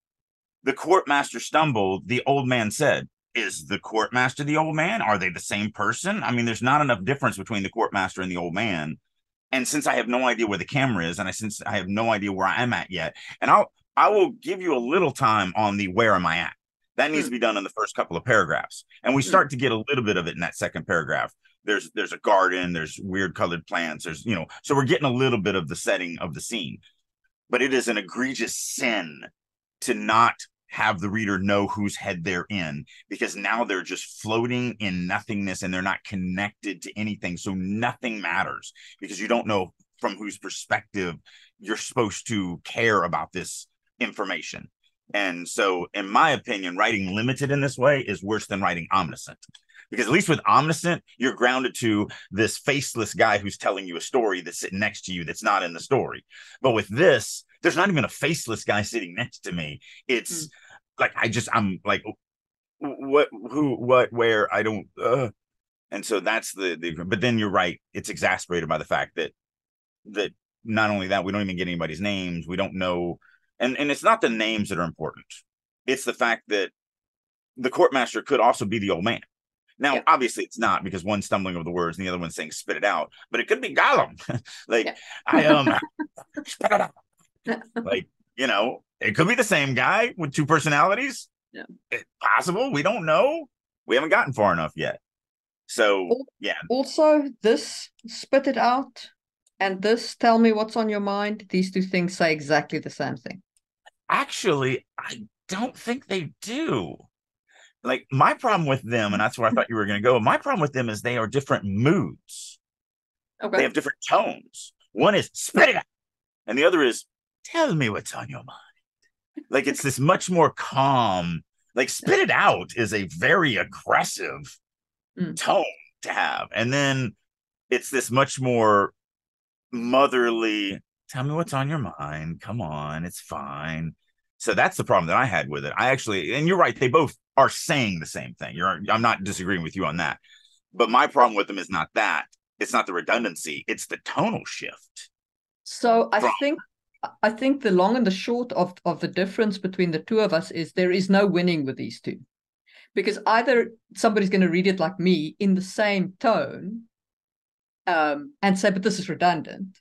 the court master stumbled the old man said is the court master the old man? Are they the same person? I mean there's not enough difference between the court master and the old man. And since i have no idea where the camera is and i since i have no idea where i'm at yet and i'll i will give you a little time on the where am i at. That needs to be done in the first couple of paragraphs. And we mm. start to get a little bit of it in that second paragraph. There's there's a garden there's weird colored plants there's you know so we're getting a little bit of the setting of the scene. But it is an egregious sin to not have the reader know whose head they're in because now they're just floating in nothingness and they're not connected to anything. So nothing matters because you don't know from whose perspective you're supposed to care about this information. And so, in my opinion, writing limited in this way is worse than writing omniscient because at least with omniscient you're grounded to this faceless guy who's telling you a story that's sitting next to you that's not in the story but with this there's not even a faceless guy sitting next to me it's mm. like i just i'm like what who what where i don't uh. and so that's the the but then you're right it's exasperated by the fact that that not only that, we don't even get anybody's names. We don't know, and and it's not the names that are important. It's the fact that the courtmaster could also be the old man. Now, yeah. obviously, it's not because one's stumbling over the words and the other one's saying "spit it out," but it could be Gollum. [LAUGHS] like yeah. I um, [LAUGHS] spit it out. Like [LAUGHS] you know, it could be the same guy with two personalities. Yeah, it's possible. We don't know. We haven't gotten far enough yet. So yeah. Also, this spit it out and this tell me what's on your mind. These two things say exactly the same thing. Actually, I don't think they do. Like my problem with them, and that's where I thought you were going to go. My problem with them is they are different moods. Okay. They have different tones. One is spit it out, and the other is tell me what's on your mind. Like it's this much more calm. Like spit it out is a very aggressive mm. tone to have. And then it's this much more motherly, tell me what's on your mind. Come on, it's fine. So that's the problem that I had with it. I actually, and you're right, they both are saying the same thing. You're I'm not disagreeing with you on that. But my problem with them is not that. It's not the redundancy, it's the tonal shift. So I from, think I think the long and the short of, of the difference between the two of us is there is no winning with these two because either somebody's going to read it like me in the same tone um, and say, but this is redundant.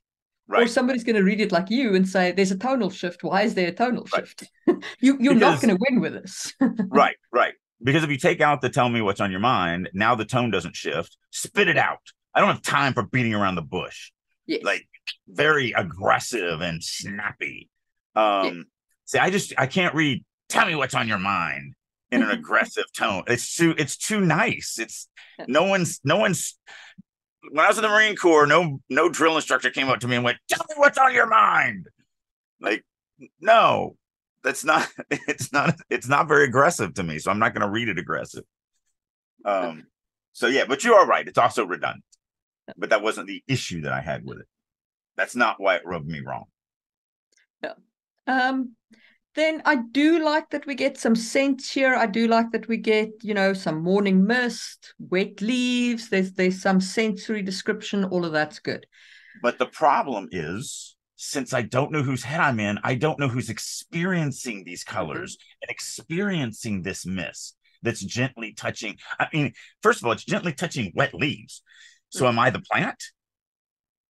Right. Or somebody's going to read it like you and say, "There's a tonal shift. Why is there a tonal right. shift?" [LAUGHS] you you're because, not going to win with this. [LAUGHS] right, right. Because if you take out the "tell me what's on your mind," now the tone doesn't shift. Spit it out. I don't have time for beating around the bush. Yes. Like very aggressive and snappy. Um. See, I just I can't read. Tell me what's on your mind in an [LAUGHS] aggressive tone. It's too it's too nice. It's no one's no one's when I was in the Marine Corps, no no drill instructor came up to me and went, "Tell me what's on your mind." Like, no, that's not. [LAUGHS] It's not. It's not very aggressive to me, so I'm not going to read it aggressive. Um. So yeah, but you are right. It's also redundant, but that wasn't the issue that I had with it. That's not why it rubbed me wrong. Yeah. Um then I do like that we get some scents here. I do like that we get, you know, some morning mist, wet leaves. There's there's some sensory description. All of that's good. But the problem is, since I don't know whose head I'm in, I don't know who's experiencing these colors mm-hmm. and experiencing this mist that's gently touching. I mean, first of all, it's gently touching wet leaves. So mm-hmm. am I the plant?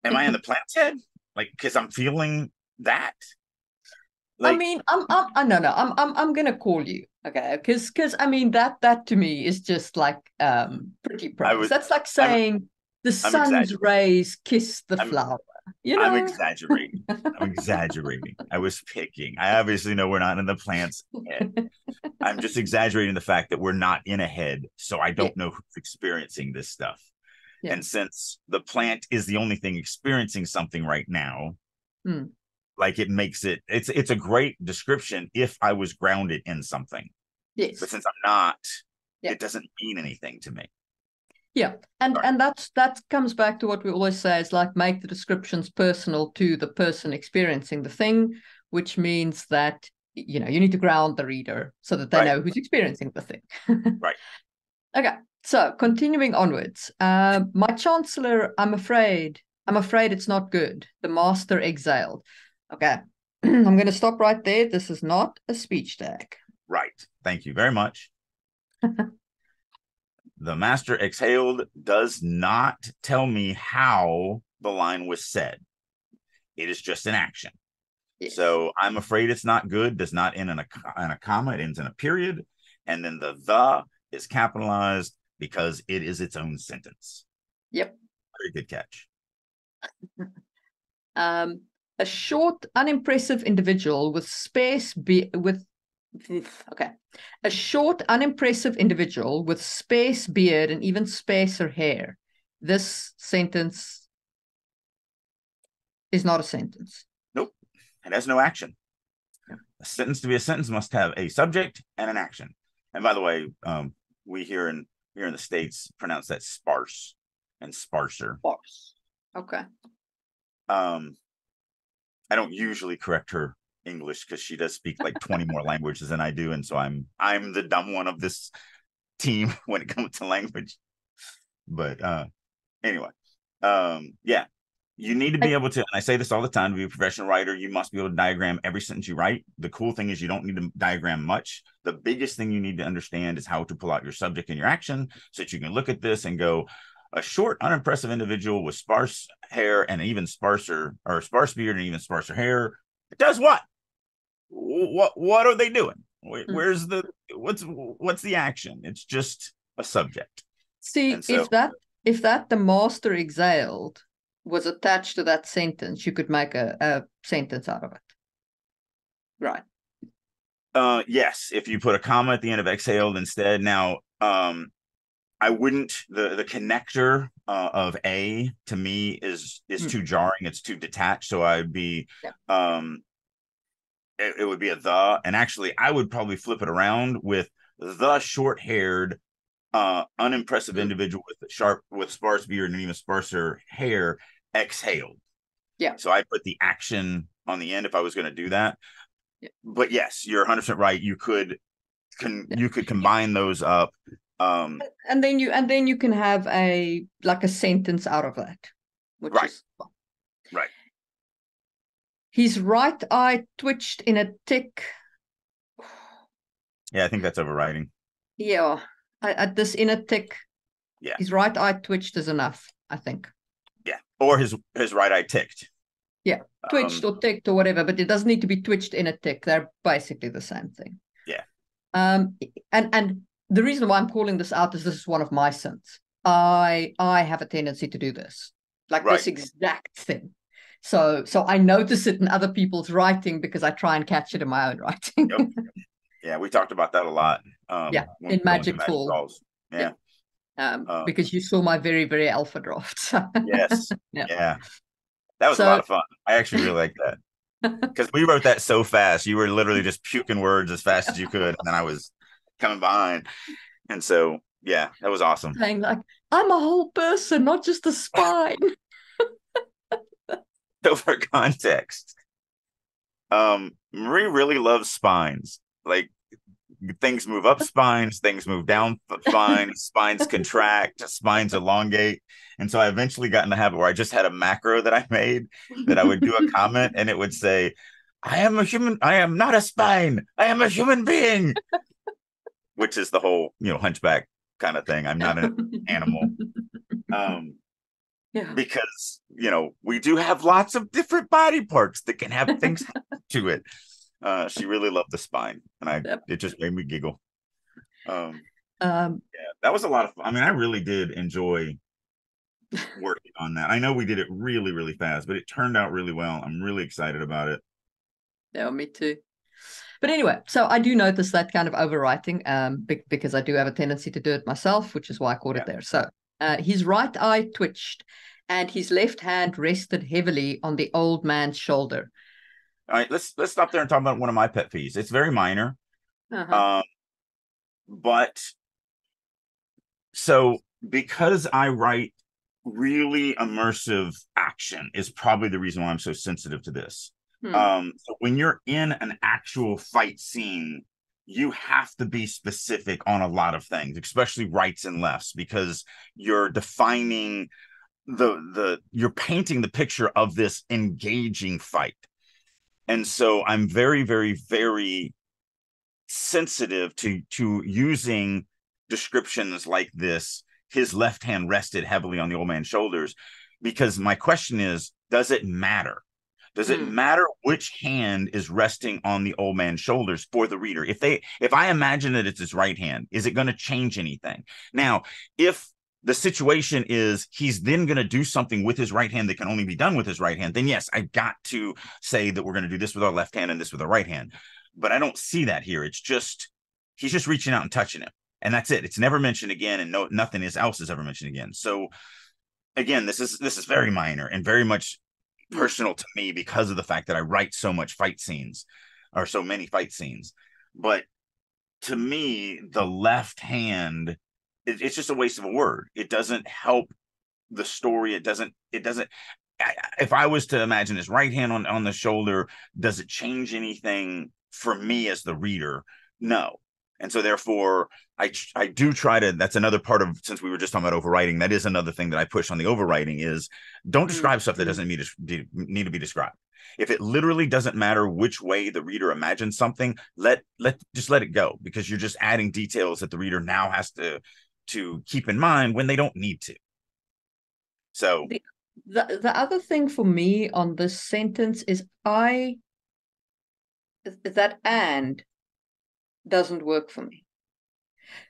Am I in the [LAUGHS] plant's head? Like, because I'm feeling that. Like, I mean, I'm, I'm, I no, no, I'm, I'm, I'm gonna call you, okay? Because, because, I mean, that, that to me is just like, um, pretty praise. That's like saying I'm, the sun's rays kiss the I'm, flower. You know, I'm exaggerating. I'm [LAUGHS] exaggerating. I was picking. I obviously know we're not in the plant's head. I'm just [LAUGHS] exaggerating the fact that we're not in a head, so I don't know who's experiencing this stuff. Yeah. And since the plant is the only thing experiencing something right now, hmm like it makes it it's it's a great description if I was grounded in something. Yes. But since I'm not, yeah. it doesn't mean anything to me. Yeah. And and that's that comes back to what we always say is like make the descriptions personal to the person experiencing the thing, which means that you know you need to ground the reader so that they right. know who's experiencing the thing. [LAUGHS] right. Okay. So continuing onwards, uh, my chancellor, I'm afraid, I'm afraid it's not good. The master exhaled. Okay. [CLEARS THROAT] I'm going to stop right there. This is not a speech tag. Right. Thank you very much. [LAUGHS] the master exhaled does not tell me how the line was said. It is just an action. Yes. So I'm afraid it's not good. Does not end in a, in a comma. It ends in a period. And then the the is capitalized because it is its own sentence. Yep. Very good catch. [LAUGHS] um, a short, unimpressive individual with space be- with okay, a short, unimpressive individual with space beard and even spacer hair. This sentence is not a sentence. Nope, it has no action. Yeah. A sentence to be a sentence must have a subject and an action. And by the way, um, we here in here in the states pronounce that sparse and sparser. Sparse. Okay. Um, I don't usually correct her English because she does speak like 20 more [LAUGHS] languages than I do. And so I'm I'm the dumb one of this team [LAUGHS] when it comes to language. But uh anyway, um yeah. You need to be able to, and I say this all the time to be a professional writer, you must be able to diagram every sentence you write. The cool thing is you don't need to diagram much. The biggest thing you need to understand is how to pull out your subject and your action so that you can look at this and go, a short, unimpressive individual with sparse hair and even sparser or sparse beard and even sparser hair does what? What what are they doing? Hmm. Where's the what's what's the action? It's just a subject. See, so, if that if that the master exhaled was attached to that sentence, you could make a, a sentence out of it. Right. Uh, yes, if you put a comma at the end of exhaled instead. Now, um, I wouldn't the the connector uh, of a to me is is mm. too jarring. It's too detached. So I'd be yeah. um, it, it, would be a the, and actually I would probably flip it around with the short haired uh, unimpressive mm. individual with sharp with sparse beard and even sparser hair exhaled. Yeah. So I put the action on the end if I was going to do that. Yeah. But yes, you're 100 percent right. You could can yeah. you could combine those up. Um, and then you and then you can have a like a sentence out of that, which right. is right. His right eye twitched in a tick. Yeah, I think that's overriding. Yeah, at this in a tick. Yeah, his right eye twitched is enough. I think or his his right eye ticked. Yeah, twitched um, or ticked or whatever, but it doesn't need to be twitched in a tick. They're basically the same thing. Yeah. Um, and and the reason why I'm calling this out is this is one of my sins. I I have a tendency to do this, like right. this exact thing. So so I notice it in other people's writing because I try and catch it in my own [LAUGHS] writing. yep. Yeah, we talked about that a lot. Um, yeah, in Magic Falls. Yeah. yeah um, um, because you saw my very very alpha draft. yes. [LAUGHS] Yeah. yeah. That was so, a lot of fun. I actually really like that [LAUGHS] because we wrote that so fast. You were literally just puking words as fast as you could, and then I was coming behind, and so yeah, that was awesome. Saying like, I'm a whole person, not just a spine. so [LAUGHS] for context, um, Marie really loves spines. Like things move up spines, things move down spines, spines [LAUGHS] contract, spines elongate. And so I eventually got in the habit where I just had a macro that I made that I would do a comment and it would say, I am a human, I am not a spine, I am a human being, which is the whole, you know, hunchback kind of thing. I'm not an animal. Um, yeah. Because, you know, we do have lots of different body parts that can have things [LAUGHS] to it. Uh, she really loved the spine, and I yep. it just made me giggle. Um, um, yeah, that was a lot of fun. I mean, I really did enjoy [LAUGHS] working on that. I know we did it really, really fast, but it turned out really well. I'm really excited about it. Yeah, me too. But anyway, so I do notice that kind of overwriting um, because I do have a tendency to do it myself, which is why I caught yeah. it there. So uh, his right eye twitched and his left hand rested heavily on the old man's shoulder. All right, let's let's stop there and talk about one of my pet peeves. It's very minor, uh-huh. um, but so because I write really immersive action is probably the reason why I'm so sensitive to this. Hmm. Um, so when you're in an actual fight scene, you have to be specific on a lot of things, especially rights and lefts, because you're defining the the you're painting the picture of this engaging fight and so i'm very very very sensitive to to using descriptions like this his left hand rested heavily on the old man's shoulders because my question is does it matter? Does it hmm. matter which hand is resting on the old man's shoulders for the reader? If they if i imagine that it's his right hand is it going to change anything? Now if the situation is he's then going to do something with his right hand that can only be done with his right hand, then yes, I've got to say that we're going to do this with our left hand and this with our right hand. But I don't see that here. It's just he's just reaching out and touching him, and that's it. It's never mentioned again, and no nothing else is ever mentioned again. So again, this is this is very minor and very much personal to me because of the fact that I write so much fight scenes or so many fight scenes. But to me, the left hand it, it's just a waste of a word. It doesn't help the story. It doesn't. It doesn't. I, if I was to imagine his right hand on on the shoulder, does it change anything for me as the reader? No. And so therefore I I do try to that's another part of since we were just talking about overwriting, that is another thing that I push on the overwriting is don't describe mm-hmm. stuff that mm-hmm. doesn't need to, need to be described. If it literally doesn't matter which way the reader imagines something, let let just let it go because you're just adding details that the reader now has to to keep in mind when they don't need to. So the, the, the other thing for me on this sentence is I that and doesn't work for me.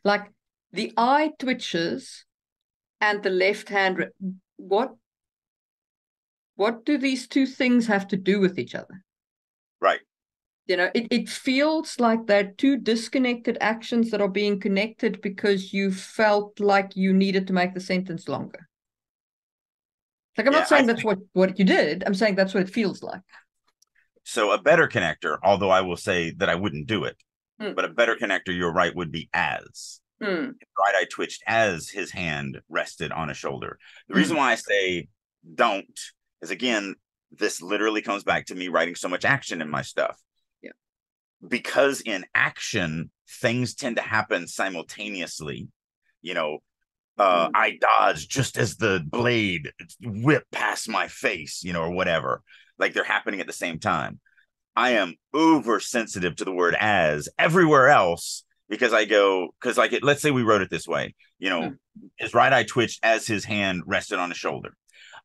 Like the eye twitches and the left hand what what do these two things have to do with each other? Right. You know, it, it feels like they're two disconnected actions that are being connected because you felt like you needed to make the sentence longer. Like I'm yeah, not saying I that's think... what, what you did. I'm saying that's what it feels like. So a better connector, although I will say that I wouldn't do it, mm. but a better connector, you're right, would be as. Mm. Right eye twitched as his hand rested on a shoulder. The mm. reason why I say don't is again, this literally comes back to me writing so much action in my stuff. Because in action, things tend to happen simultaneously. You know, uh, mm. I dodge just as the blade whipped past my face, you know, or whatever like they're happening at the same time. I am oversensitive to the word as everywhere else because I go because like it, let's say we wrote it this way, you know, mm. his right eye twitched as his hand rested on his shoulder.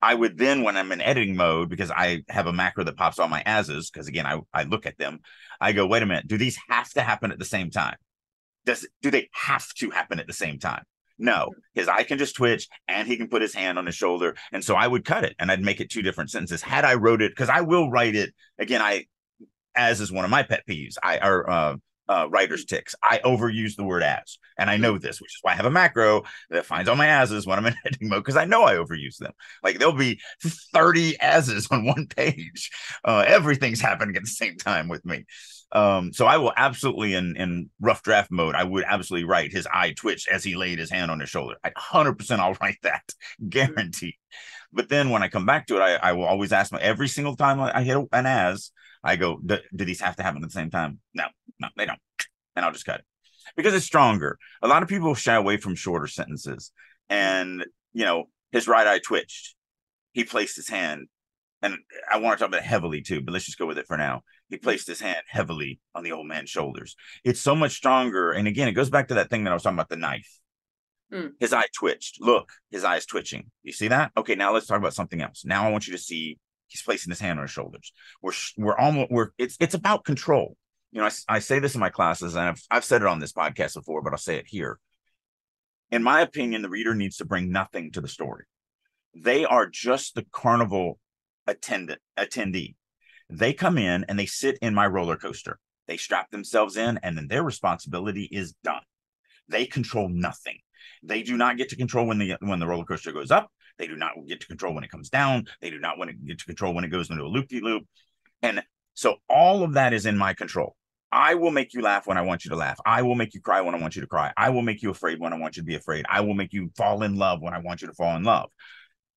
I would then, when I'm in editing mode, because I have a macro that pops all my as's, because again, I, I look at them, I go, wait a minute, do these have to happen at the same time? Does do they have to happen at the same time? No, his eye can just twitch and he can put his hand on his shoulder. And so I would cut it and I'd make it two different sentences. Had I wrote it, because I will write it again, I as is one of my pet peeves. I are uh, uh, writer's ticks. I overuse the word as, and I know this, which is why I have a macro that finds all my as's when I'm in [LAUGHS] editing mode because I know I overuse them. Like there'll be 30 as's on one page. Uh, everything's happening at the same time with me. Um, so I will absolutely in in rough draft mode, I would absolutely write his eye twitched as he laid his hand on his shoulder. I 100% I'll write that, [LAUGHS] guaranteed. But then when I come back to it, I, I will always ask my every single time I hit an as, I go, do these have to happen at the same time? No, no, they don't. And I'll just cut it because it's stronger. A lot of people shy away from shorter sentences. And, you know, his right eye twitched. He placed his hand, and I want to talk about it heavily too, but let's just go with it for now he placed his hand heavily on the old man's shoulders. It's so much stronger. And again, it goes back to that thing that I was talking about the knife. Mm. His eye twitched. Look, his eye is twitching. You see that? Okay, now let's talk about something else. Now I want you to see he's placing his hand on his shoulders. We're we're almost we're it's it's about control. You know, I, I say this in my classes, and I've I've said it on this podcast before, but I'll say it here. In my opinion, the reader needs to bring nothing to the story. They are just the carnival attendant attendee. They come in and they sit in my roller coaster. They strap themselves in, and then their responsibility is done. They control nothing. They do not get to control when the when the roller coaster goes up. They do not get to control when it comes down. They do not want to get to control when it goes into a loop de loop. And so all of that is in my control. I will make you laugh when I want you to laugh. I will make you cry when I want you to cry. I will make you afraid when I want you to be afraid. I will make you fall in love when I want you to fall in love.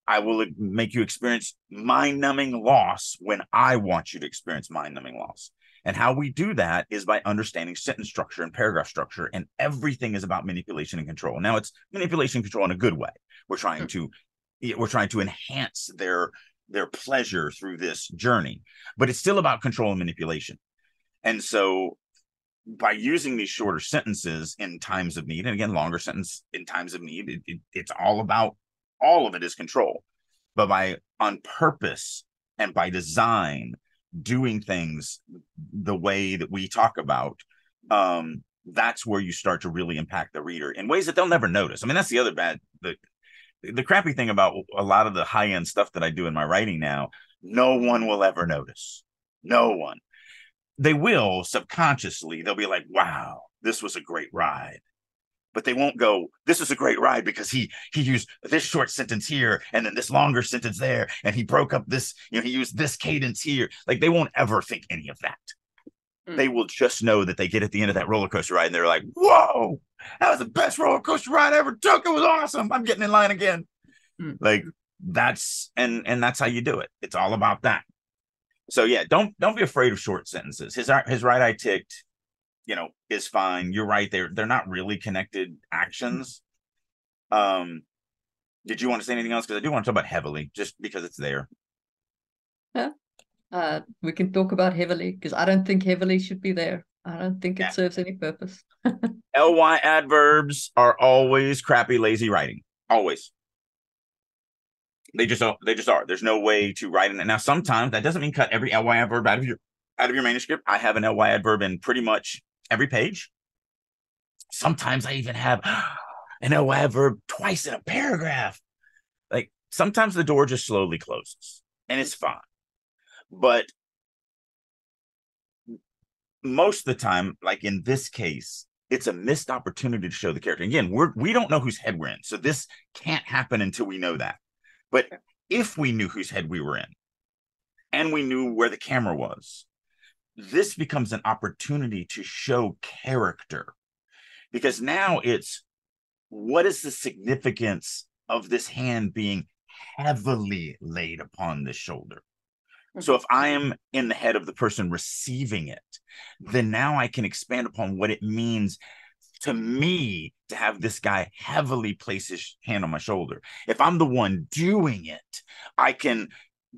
I will make you experience mind numbing loss when I want you to experience mind numbing loss. And how we do that is by understanding sentence structure and paragraph structure. And everything is about manipulation and control. Now it's manipulation and control in a good way. We're trying to we're trying to enhance their their pleasure through this journey, but it's still about control and manipulation. And so by using these shorter sentences in times of need, and again, longer sentence in times of need, it, it, it's all about all of it is control. But by on purpose and by design doing things the way that we talk about, um, that's where you start to really impact the reader in ways that they'll never notice. I mean, that's the other bad the the crappy thing about a lot of the high end stuff that I do in my writing now, no one will ever notice. No one. They will subconsciously, they'll be like, wow, this was a great ride but they won't go this is a great ride because he he used this short sentence here and then this longer sentence there and he broke up this you know he used this cadence here like they won't ever think any of that mm. they will just know that they get at the end of that roller coaster ride and they're like whoa that was the best roller coaster ride i ever took it was awesome i'm getting in line again mm. like that's and and that's how you do it it's all about that so yeah don't don't be afraid of short sentences his his right eye ticked you know, is fine. You're right. They're they're not really connected actions. Um, did you want to say anything else? Because I do want to talk about heavily, just because it's there. Yeah. Uh, we can talk about heavily because I don't think heavily should be there. I don't think it serves any purpose. [LAUGHS] ly adverbs are always crappy, lazy writing. Always. They just don't. They just are. There's no way to write in it. Now, sometimes that doesn't mean cut every ly adverb out of your out of your manuscript. I have an ly adverb in pretty much every page. Sometimes I even have an ly adverb twice in a paragraph. Like sometimes the door just slowly closes, and it's fine. But most of the time, like in this case, it's a missed opportunity to show the character. Again, we're we don't know whose head we're in, so this can't happen until we know that. But if we knew whose head we were in and we knew where the camera was, this becomes an opportunity to show character because now it's what is the significance of this hand being heavily laid upon the shoulder? So if I am in the head of the person receiving it, then now I can expand upon what it means to me to have this guy heavily place his hand on my shoulder. If I'm the one doing it, I can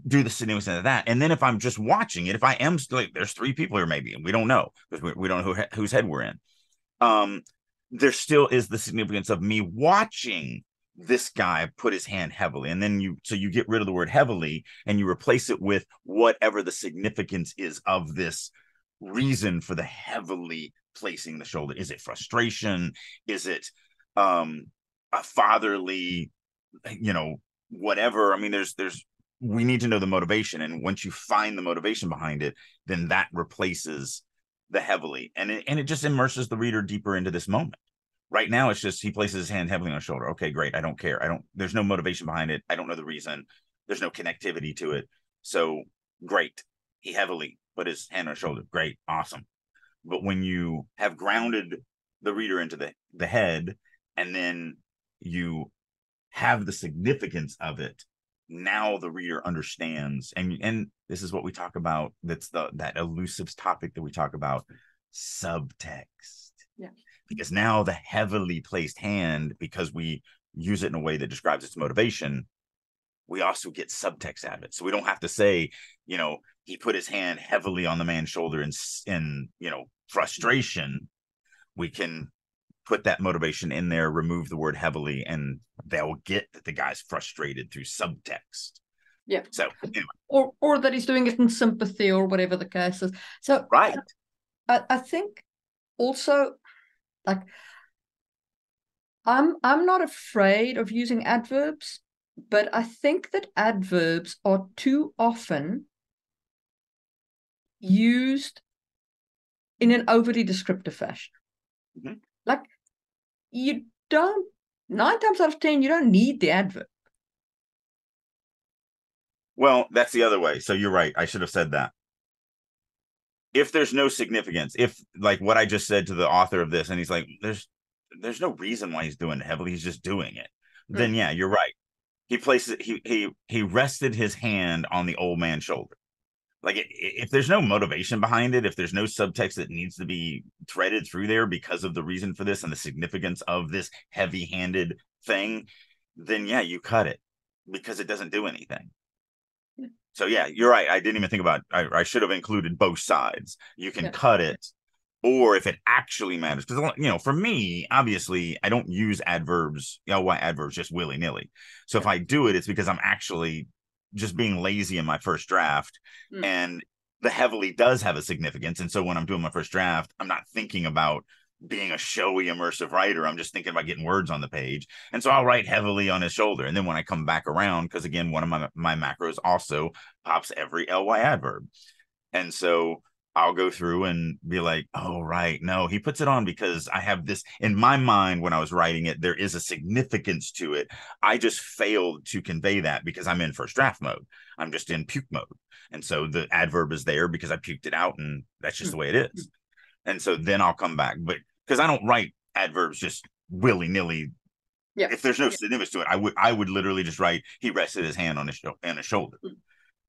do the significance of that. And then if I'm just watching it, if I am like, there's three people here maybe, and we don't know because we, we don't know who, whose head we're in. Um, there still is the significance of me watching this guy put his hand heavily and then you so you get rid of the word heavily and you replace it with whatever the significance is of this reason for the heavily placing the shoulder? Is it frustration? Is it um a fatherly, you know, whatever? I mean, there's there's we need to know the motivation. And once you find the motivation behind it, then that replaces the heavily and it, and it just immerses the reader deeper into this moment. Right now, it's just he places his hand heavily on his shoulder. Okay, great. I don't care. I don't, there's no motivation behind it. I don't know the reason. There's no connectivity to it. So great. He heavily put his hand on his shoulder. Great. Awesome. But when you have grounded the reader into the, the head and then you have the significance of it, now the reader understands. And and this is what we talk about. That's the that elusive topic that we talk about, subtext. Yeah. Because now the heavily placed hand, because we use it in a way that describes its motivation, we also get subtext out of it. So we don't have to say, you know, he put his hand heavily on the man's shoulder in in you know frustration. We can put that motivation in there, remove the word heavily, and they'll get that the guy's frustrated through subtext. Yeah. So anyway. or or that he's doing it in sympathy or whatever the case is. So right. I, I think also like I'm I'm not afraid of using adverbs but I think that adverbs are too often used in an overly descriptive fashion. Mm-hmm. Like you don't nine times out of ten you don't need the adverb. Well, that's the other way. So you're right. I should have said that. If there's no significance, if like what I just said to the author of this, and he's like, there's there's no reason why he's doing it heavily, he's just doing it. Mm-hmm. Then yeah, you're right he places he he he rested his hand on the old man's shoulder like if there's no motivation behind it if there's no subtext that needs to be threaded through there because of the reason for this and the significance of this heavy-handed thing then yeah you cut it because it doesn't do anything so yeah you're right i didn't even think about i, I should have included both sides you can yeah. cut it or if it actually matters. Because you know, for me, obviously, I don't use adverbs, you know, why adverbs just willy nilly. So if I do it, it's because I'm actually just being lazy in my first draft, mm. and the heavily does have a significance. And so when I'm doing my first draft, I'm not thinking about being a showy immersive writer i'm just thinking about getting mm-hmm. words on the page and so i'll write heavily on his shoulder and then when i come back around because again one of my my macros also pops every ly adverb and so I'll go through and be like, oh, right. No, he puts it on because I have this in my mind when I was writing it. There is a significance to it. I just failed to convey that because I'm in first draft mode. I'm just in puke mode. And so the adverb is there because I puked it out and that's just hmm. the way it is. And so then I'll come back. But because I don't write adverbs just willy nilly. Yeah. If there's no yeah. significance to it, I would I would literally just write he rested his hand on his, on his shoulder. Mm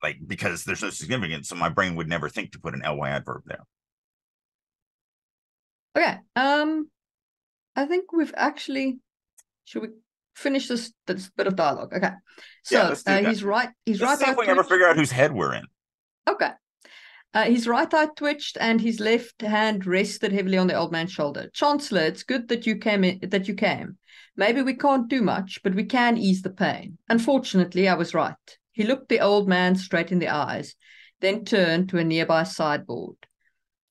like because there's no significance so my brain would never think to put an ly adverb there Okay. Um, I think we've actually. Should we finish this this bit of dialogue? Okay. So Yeah, uh, he's right. He's Let's right. see if we ever figure out whose head we're in. Okay. Uh, his right eye twitched and his left hand rested heavily on the old man's shoulder. Chancellor, it's good that you came in, that you came. Maybe we can't do much, but we can ease the pain. Unfortunately, I was right. He looked the old man straight in the eyes, then turned to a nearby sideboard.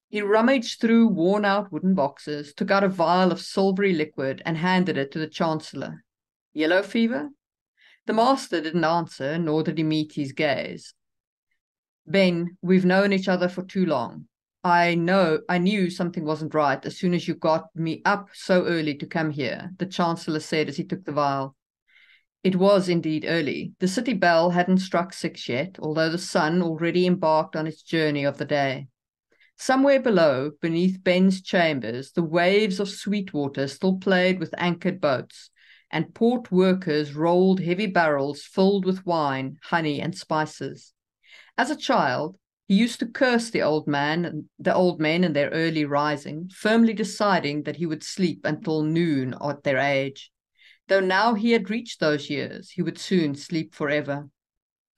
He rummaged through worn out wooden boxes, took out a vial of silvery liquid, and handed it to the Chancellor. Yellow fever? The master didn't answer, nor did he meet his gaze. Ben, we've known each other for too long. I know, I knew something wasn't right as soon as you got me up so early to come here, the Chancellor said as he took the vial. It was indeed early. The city bell hadn't struck six yet, although the sun already embarked on its journey of the day. Somewhere below, beneath Ben's chambers, the waves of Sweetwater still played with anchored boats, and port workers rolled heavy barrels filled with wine, honey, and spices. As a child, he used to curse the old man and the old men and their early rising, firmly deciding that he would sleep until noon at their age. Though now he had reached those years, he would soon sleep forever.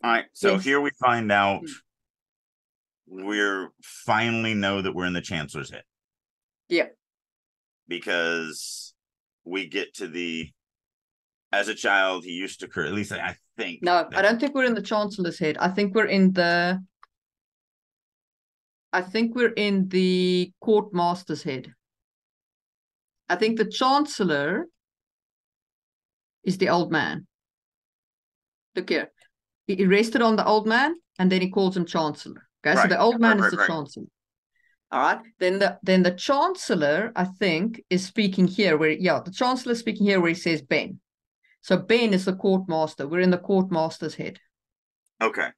All right. So Yes. here we find out Mm. we're finally know that we're in the Chancellor's head. Yeah. Because we get to the as a child he used to cur at least I think. No, I don't think we're in the Chancellor's head. I think we're in the I think we're in the court master's head. I think the Chancellor is the old man. Look here. He rested on the old man and then he calls him Chancellor. Okay, so the old man right, is the right. Chancellor. All right. Then the then the Chancellor, I think, is speaking here where yeah, the Chancellor is speaking here where he says Ben. So Ben is the court master. We're in the court master's head. Okay.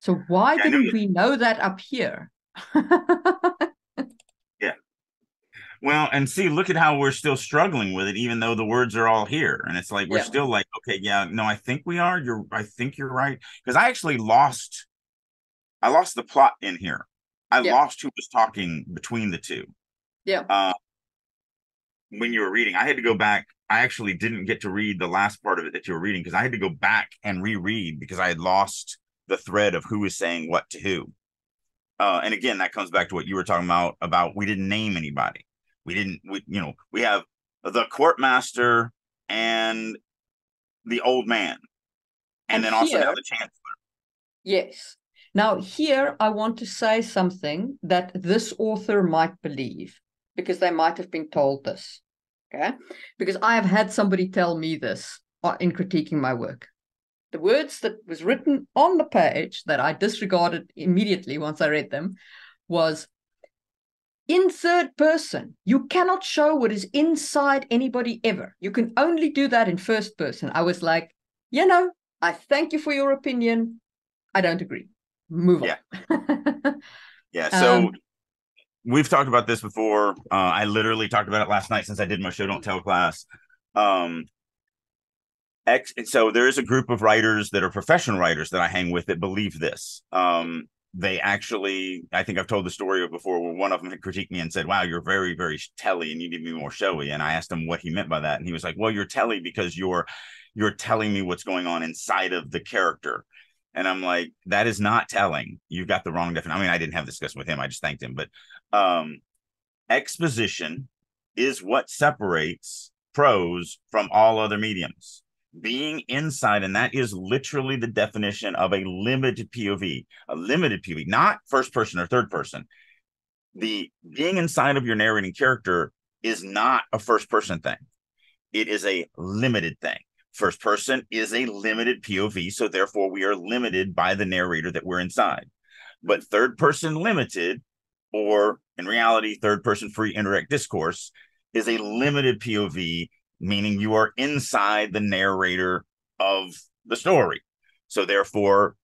So why Yeah, didn't we know that up here? [LAUGHS] Yeah. Well, and see, look at how we're still struggling with it, even though the words are all here. And it's like we're Yeah. still like, okay, yeah, no, I think we are. You're I think you're right. Because I actually lost I lost the plot in here. I Yeah. lost who was talking between the two. Yeah. Uh when you were reading, I had to go back. I actually didn't get to read the last part of it that you were reading because I had to go back and reread because I had lost the thread of who was saying what to who. Uh, and again, that comes back to what you were talking about about we didn't name anybody. We didn't, we, you know, we have the court master and the old man, and, And then also now the chancellor. yes. Now here I want to say something that this author might believe because they might have been told this. Okay? Because I have had somebody tell me this uh, in critiquing my work. The words that was written on the page that I disregarded immediately once I read them was in third person. You cannot show what is inside anybody ever. You can only do that in first person. I was like, you know, I thank you for your opinion. I don't agree. Move on. Yeah. [LAUGHS] So Um, we've talked about this before. Uh, I literally talked about it last night since I did my show don't tell class. Um, X, so there is a group of writers that are professional writers that I hang with that believe this. Um, they actually, I think I've told the story of before where one of them had critiqued me and said, Wow, you're very, very telly and you need to be more showy. And I asked him what he meant by that. And he was like, Well, you're telly because you're you're telling me what's going on inside of the character. And I'm like, that is not telling. You've got the wrong definition. I mean, I didn't have this discussion with him. I just thanked him. But um, exposition is what separates prose from all other mediums. Being inside, and that is literally the definition of a limited POV, a limited POV, not first person or third person. The being inside of your narrating character is not a first person thing, it is a limited thing. First person is a limited POV, so therefore we are limited by the narrator that we're inside. But third person limited, or in reality, third person free indirect discourse, is a limited POV, meaning you are inside the narrator of the story. So therefore,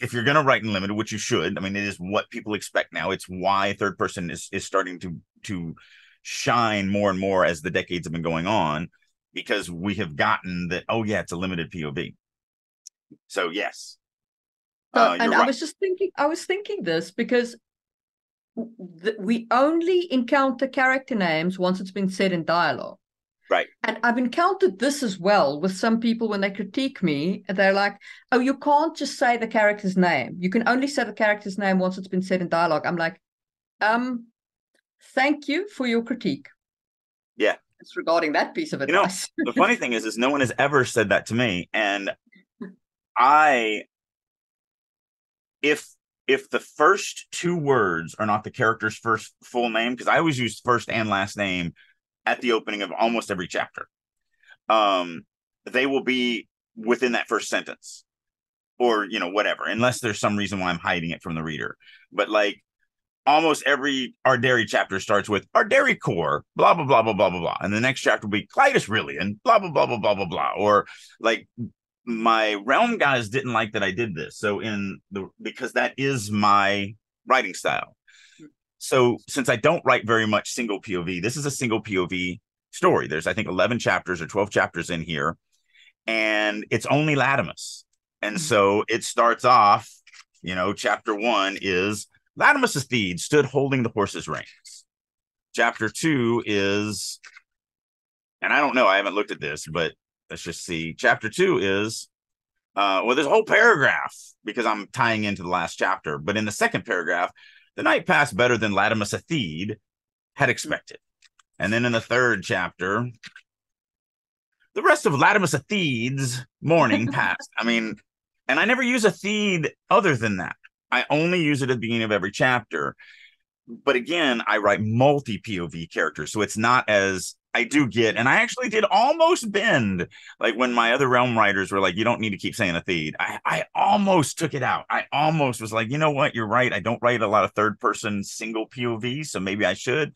if you're going to write in limited, which you should, I mean, it is what people expect now. It's why third person is is starting to to shine more and more as the decades have been going on, because we have gotten that. Oh yeah, it's a limited POV. So yes, Uh, and you're I was just thinking, I was thinking this because th- we only encounter character names once it's been said in dialogue. Right. And I've encountered this as well with some people when they critique me. They're like, oh, you can't just say the character's name. You can only say the character's name once it's been said in dialogue. I'm like, um, thank you for your critique. Yeah. It's regarding that piece of You know, advice. the funny thing is, is no one has ever said that to me, and [LAUGHS] I, if if the first two words are not the character's first full name, because I always use first and last name at the opening of almost every chapter, um, they will be within that first sentence, or you know whatever, unless there's some reason why I'm hiding it from the reader. But like almost every Arderi chapter starts with Arderi core, blah blah blah blah blah blah blah, and the next chapter will be Clytus Rillian, blah blah blah blah blah blah blah, or like my realm guys didn't like that I did this. So in the because that is my writing style. So since I don't write very much single POV, this is a single POV story. There's I think 11 chapters or 12 chapters in here and it's only Latimus. And hmm. so it starts off, you know, chapter 1 is Latimus Athede stood holding the horse's reins. Chapter 2 is and I don't know, I haven't looked at this, but let's just see. Chapter two is uh well, there's a whole paragraph because I'm tying into the last chapter. But in the second paragraph, the night passed better than Latimus Athede had expected. And then in the third chapter, the rest of Latimus Athede's morning passed. I mean, and I never use Athede other than that. I only use it at the beginning of every chapter. But again, I write multi POV characters. So it's not as I do get, and I actually did almost bend. Like when my other realm writers were like, you don't need to keep saying Athede. I, I almost took it out. I almost was like, you know what? You're right. I don't write a lot of third person single POV, so maybe I should.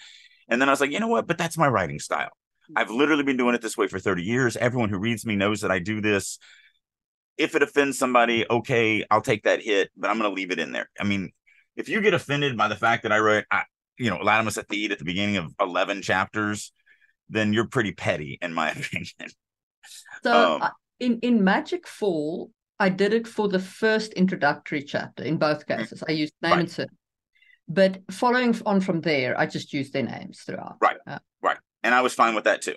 And then I was like, you know what? But that's my writing style. Mm-hmm. I've literally been doing it this way for 30 years. Everyone who reads me knows that I do this. If it offends somebody, okay, I'll take that hit, but I'm going to leave it in there. I mean, if you get offended by the fact that I wrote, I, you know, Latimus Athede at the beginning of 11 chapters, then you're pretty petty, in my [LAUGHS] opinion. So Um, I- in in Magic Fall, I did it for the first introductory chapter. In both cases, I used name Right. and surname. But following on from there, I just used their names throughout. Right. Uh, and I was fine with that too.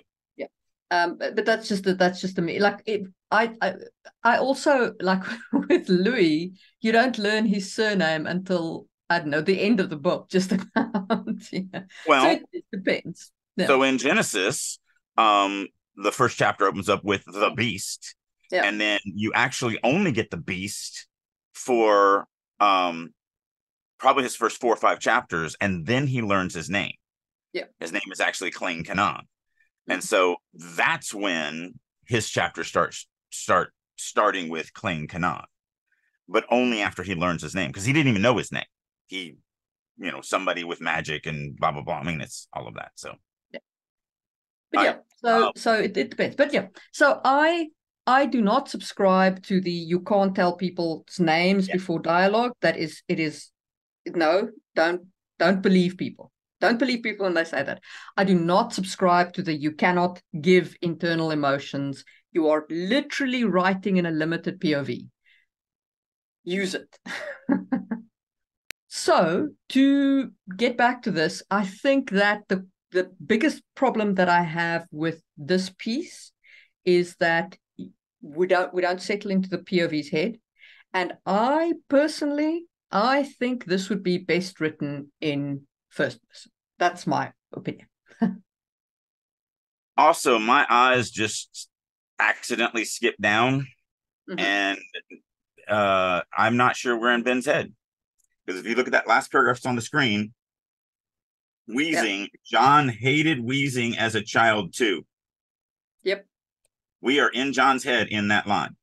um, but, but that's just the, that's just the me. Like it, I, I I also like [LAUGHS] with Louis, you don't learn his surname until I don't know the end of the book, just [LAUGHS] about. yeah. Well, so it, it depends. Yeah. so in Genesis, um, the first chapter opens up with the beast, Yeah. and then you actually only get the beast for um probably his first four or five chapters, and then he learns his name. Yeah. his name is actually Klain Kanan, and so that's when his chapter starts start starting with Klain Kanan, but only after he learns his name because he didn't even know his name. He, you know, somebody with magic and blah blah blah. I mean, it's all of that. So But I- yeah, so um, so it, it depends. But yeah, so I I do not subscribe to the you can't tell people's names Yeah. before dialogue. That is it is no, don't don't believe people. Don't believe people when they say that. I do not subscribe to the you cannot give internal emotions. You are literally writing in a limited POV. Use it. [LAUGHS] so to get back to this, I think that the the biggest problem that I have with this piece is that we don't we don't settle into the POV's head. And I personally, I think this would be best written in first person. That's my opinion. [LAUGHS] also my eyes just accidentally skipped down Mhm. and uh i'm not sure we're in ben's head because if you look at that last paragraph on the screen wheezing john hated wheezing as a child too Yep. we are in john's head in that line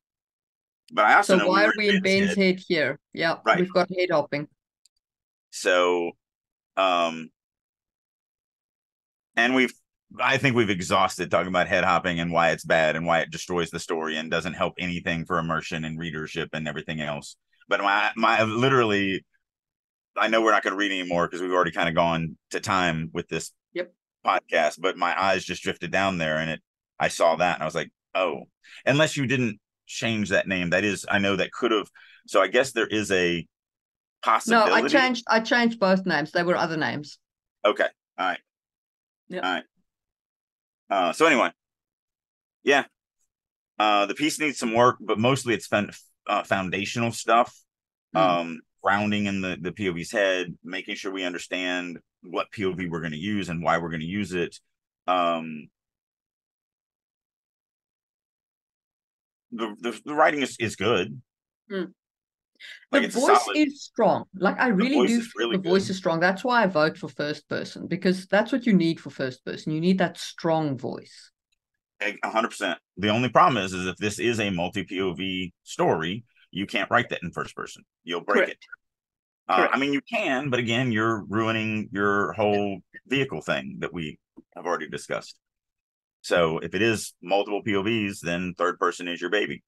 but i also So know why we're we in Ben's head. head here? Yeah, Right. we've got head hopping. So, um, and we've, I think we've exhausted talking about head hopping and why it's bad and why it destroys the story and doesn't help anything for immersion and readership and everything else. But my, my, literally, I know we're not going to read anymore because we've already kind of gone to time with this Yep. podcast, but my eyes just drifted down there and it, I saw that and I was like, oh, unless you didn't change that name, that is, I know that could have, so I guess there is a, possibility. No. I changed. I changed both names. They were other names. Okay. All right. Yep. All right. Uh, so anyway, yeah. Uh, the piece needs some work, but mostly it's fun, uh, foundational stuff. Mm. Um, grounding in the the POV's head, making sure we understand what POV we're going to use and why we're going to use it. Um, the, the the writing is is good. Mm. Like the voice solid- is strong. Like I really do feel really the voice good. is strong. That's why I vote for first person because that's what you need for first person. You need that strong voice. A hundred percent. The only problem is, is if this is a multi POV story, you can't write that in first person. You'll break Correct. it. Uh, I mean, you can, but again, you're ruining your whole vehicle thing that we have already discussed. So if it is multiple POVs, then third person is your baby.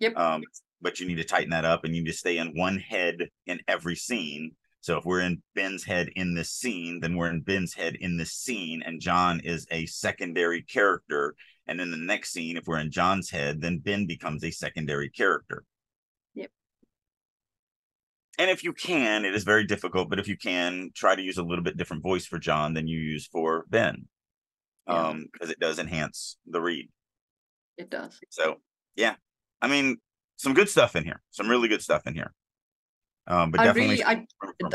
Yep. Um, but you need to tighten that up, and you need to stay in one head in every scene. So if we're in Ben's head in this scene, then we're in Ben's head in this scene, and John is a secondary character. And in the next scene, if we're in John's head, then Ben becomes a secondary character. And if you can, it is very difficult, but if you can, try to use a little bit different voice for John than you use for Ben. Yeah. Um, because it does enhance the read. It does. So yeah. I mean, some good stuff in here. Some really good stuff in here. Um, but I definitely really, I,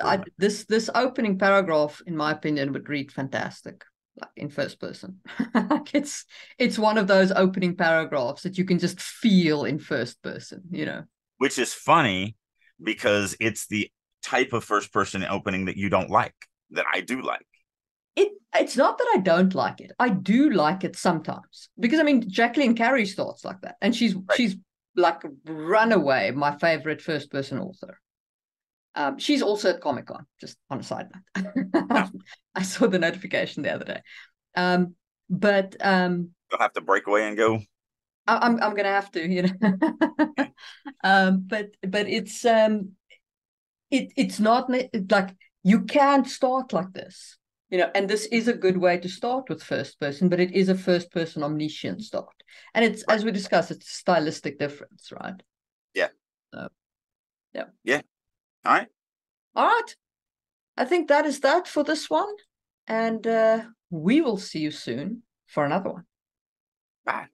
I, this this opening paragraph, in my opinion, would read fantastic, like in first person. [LAUGHS] like it's it's one of those opening paragraphs that you can just feel in first person. You know. which is funny because it's the type of first person opening that you don't like that I do like. It it's not that I don't like it. I do like it sometimes because I mean Jacqueline Carey starts like that, and she's she's like runaway my favorite first person author. Um, she's also at Comic Con. Just on a side note, [LAUGHS] I saw the notification the other day. Um, but um, You'll have to break away and go. I'm I'm gonna have to, you know. [LAUGHS] um, but but it's um, it it's not like you can't start like this, you know. And this is a good way to start with first person, but it is a first person omniscient start, and it's as we discussed, it's a stylistic difference, right? Yeah. So, yeah. Yeah. All right. All right. I think that is that for this one, and uh, we will see you soon for another one. Bye.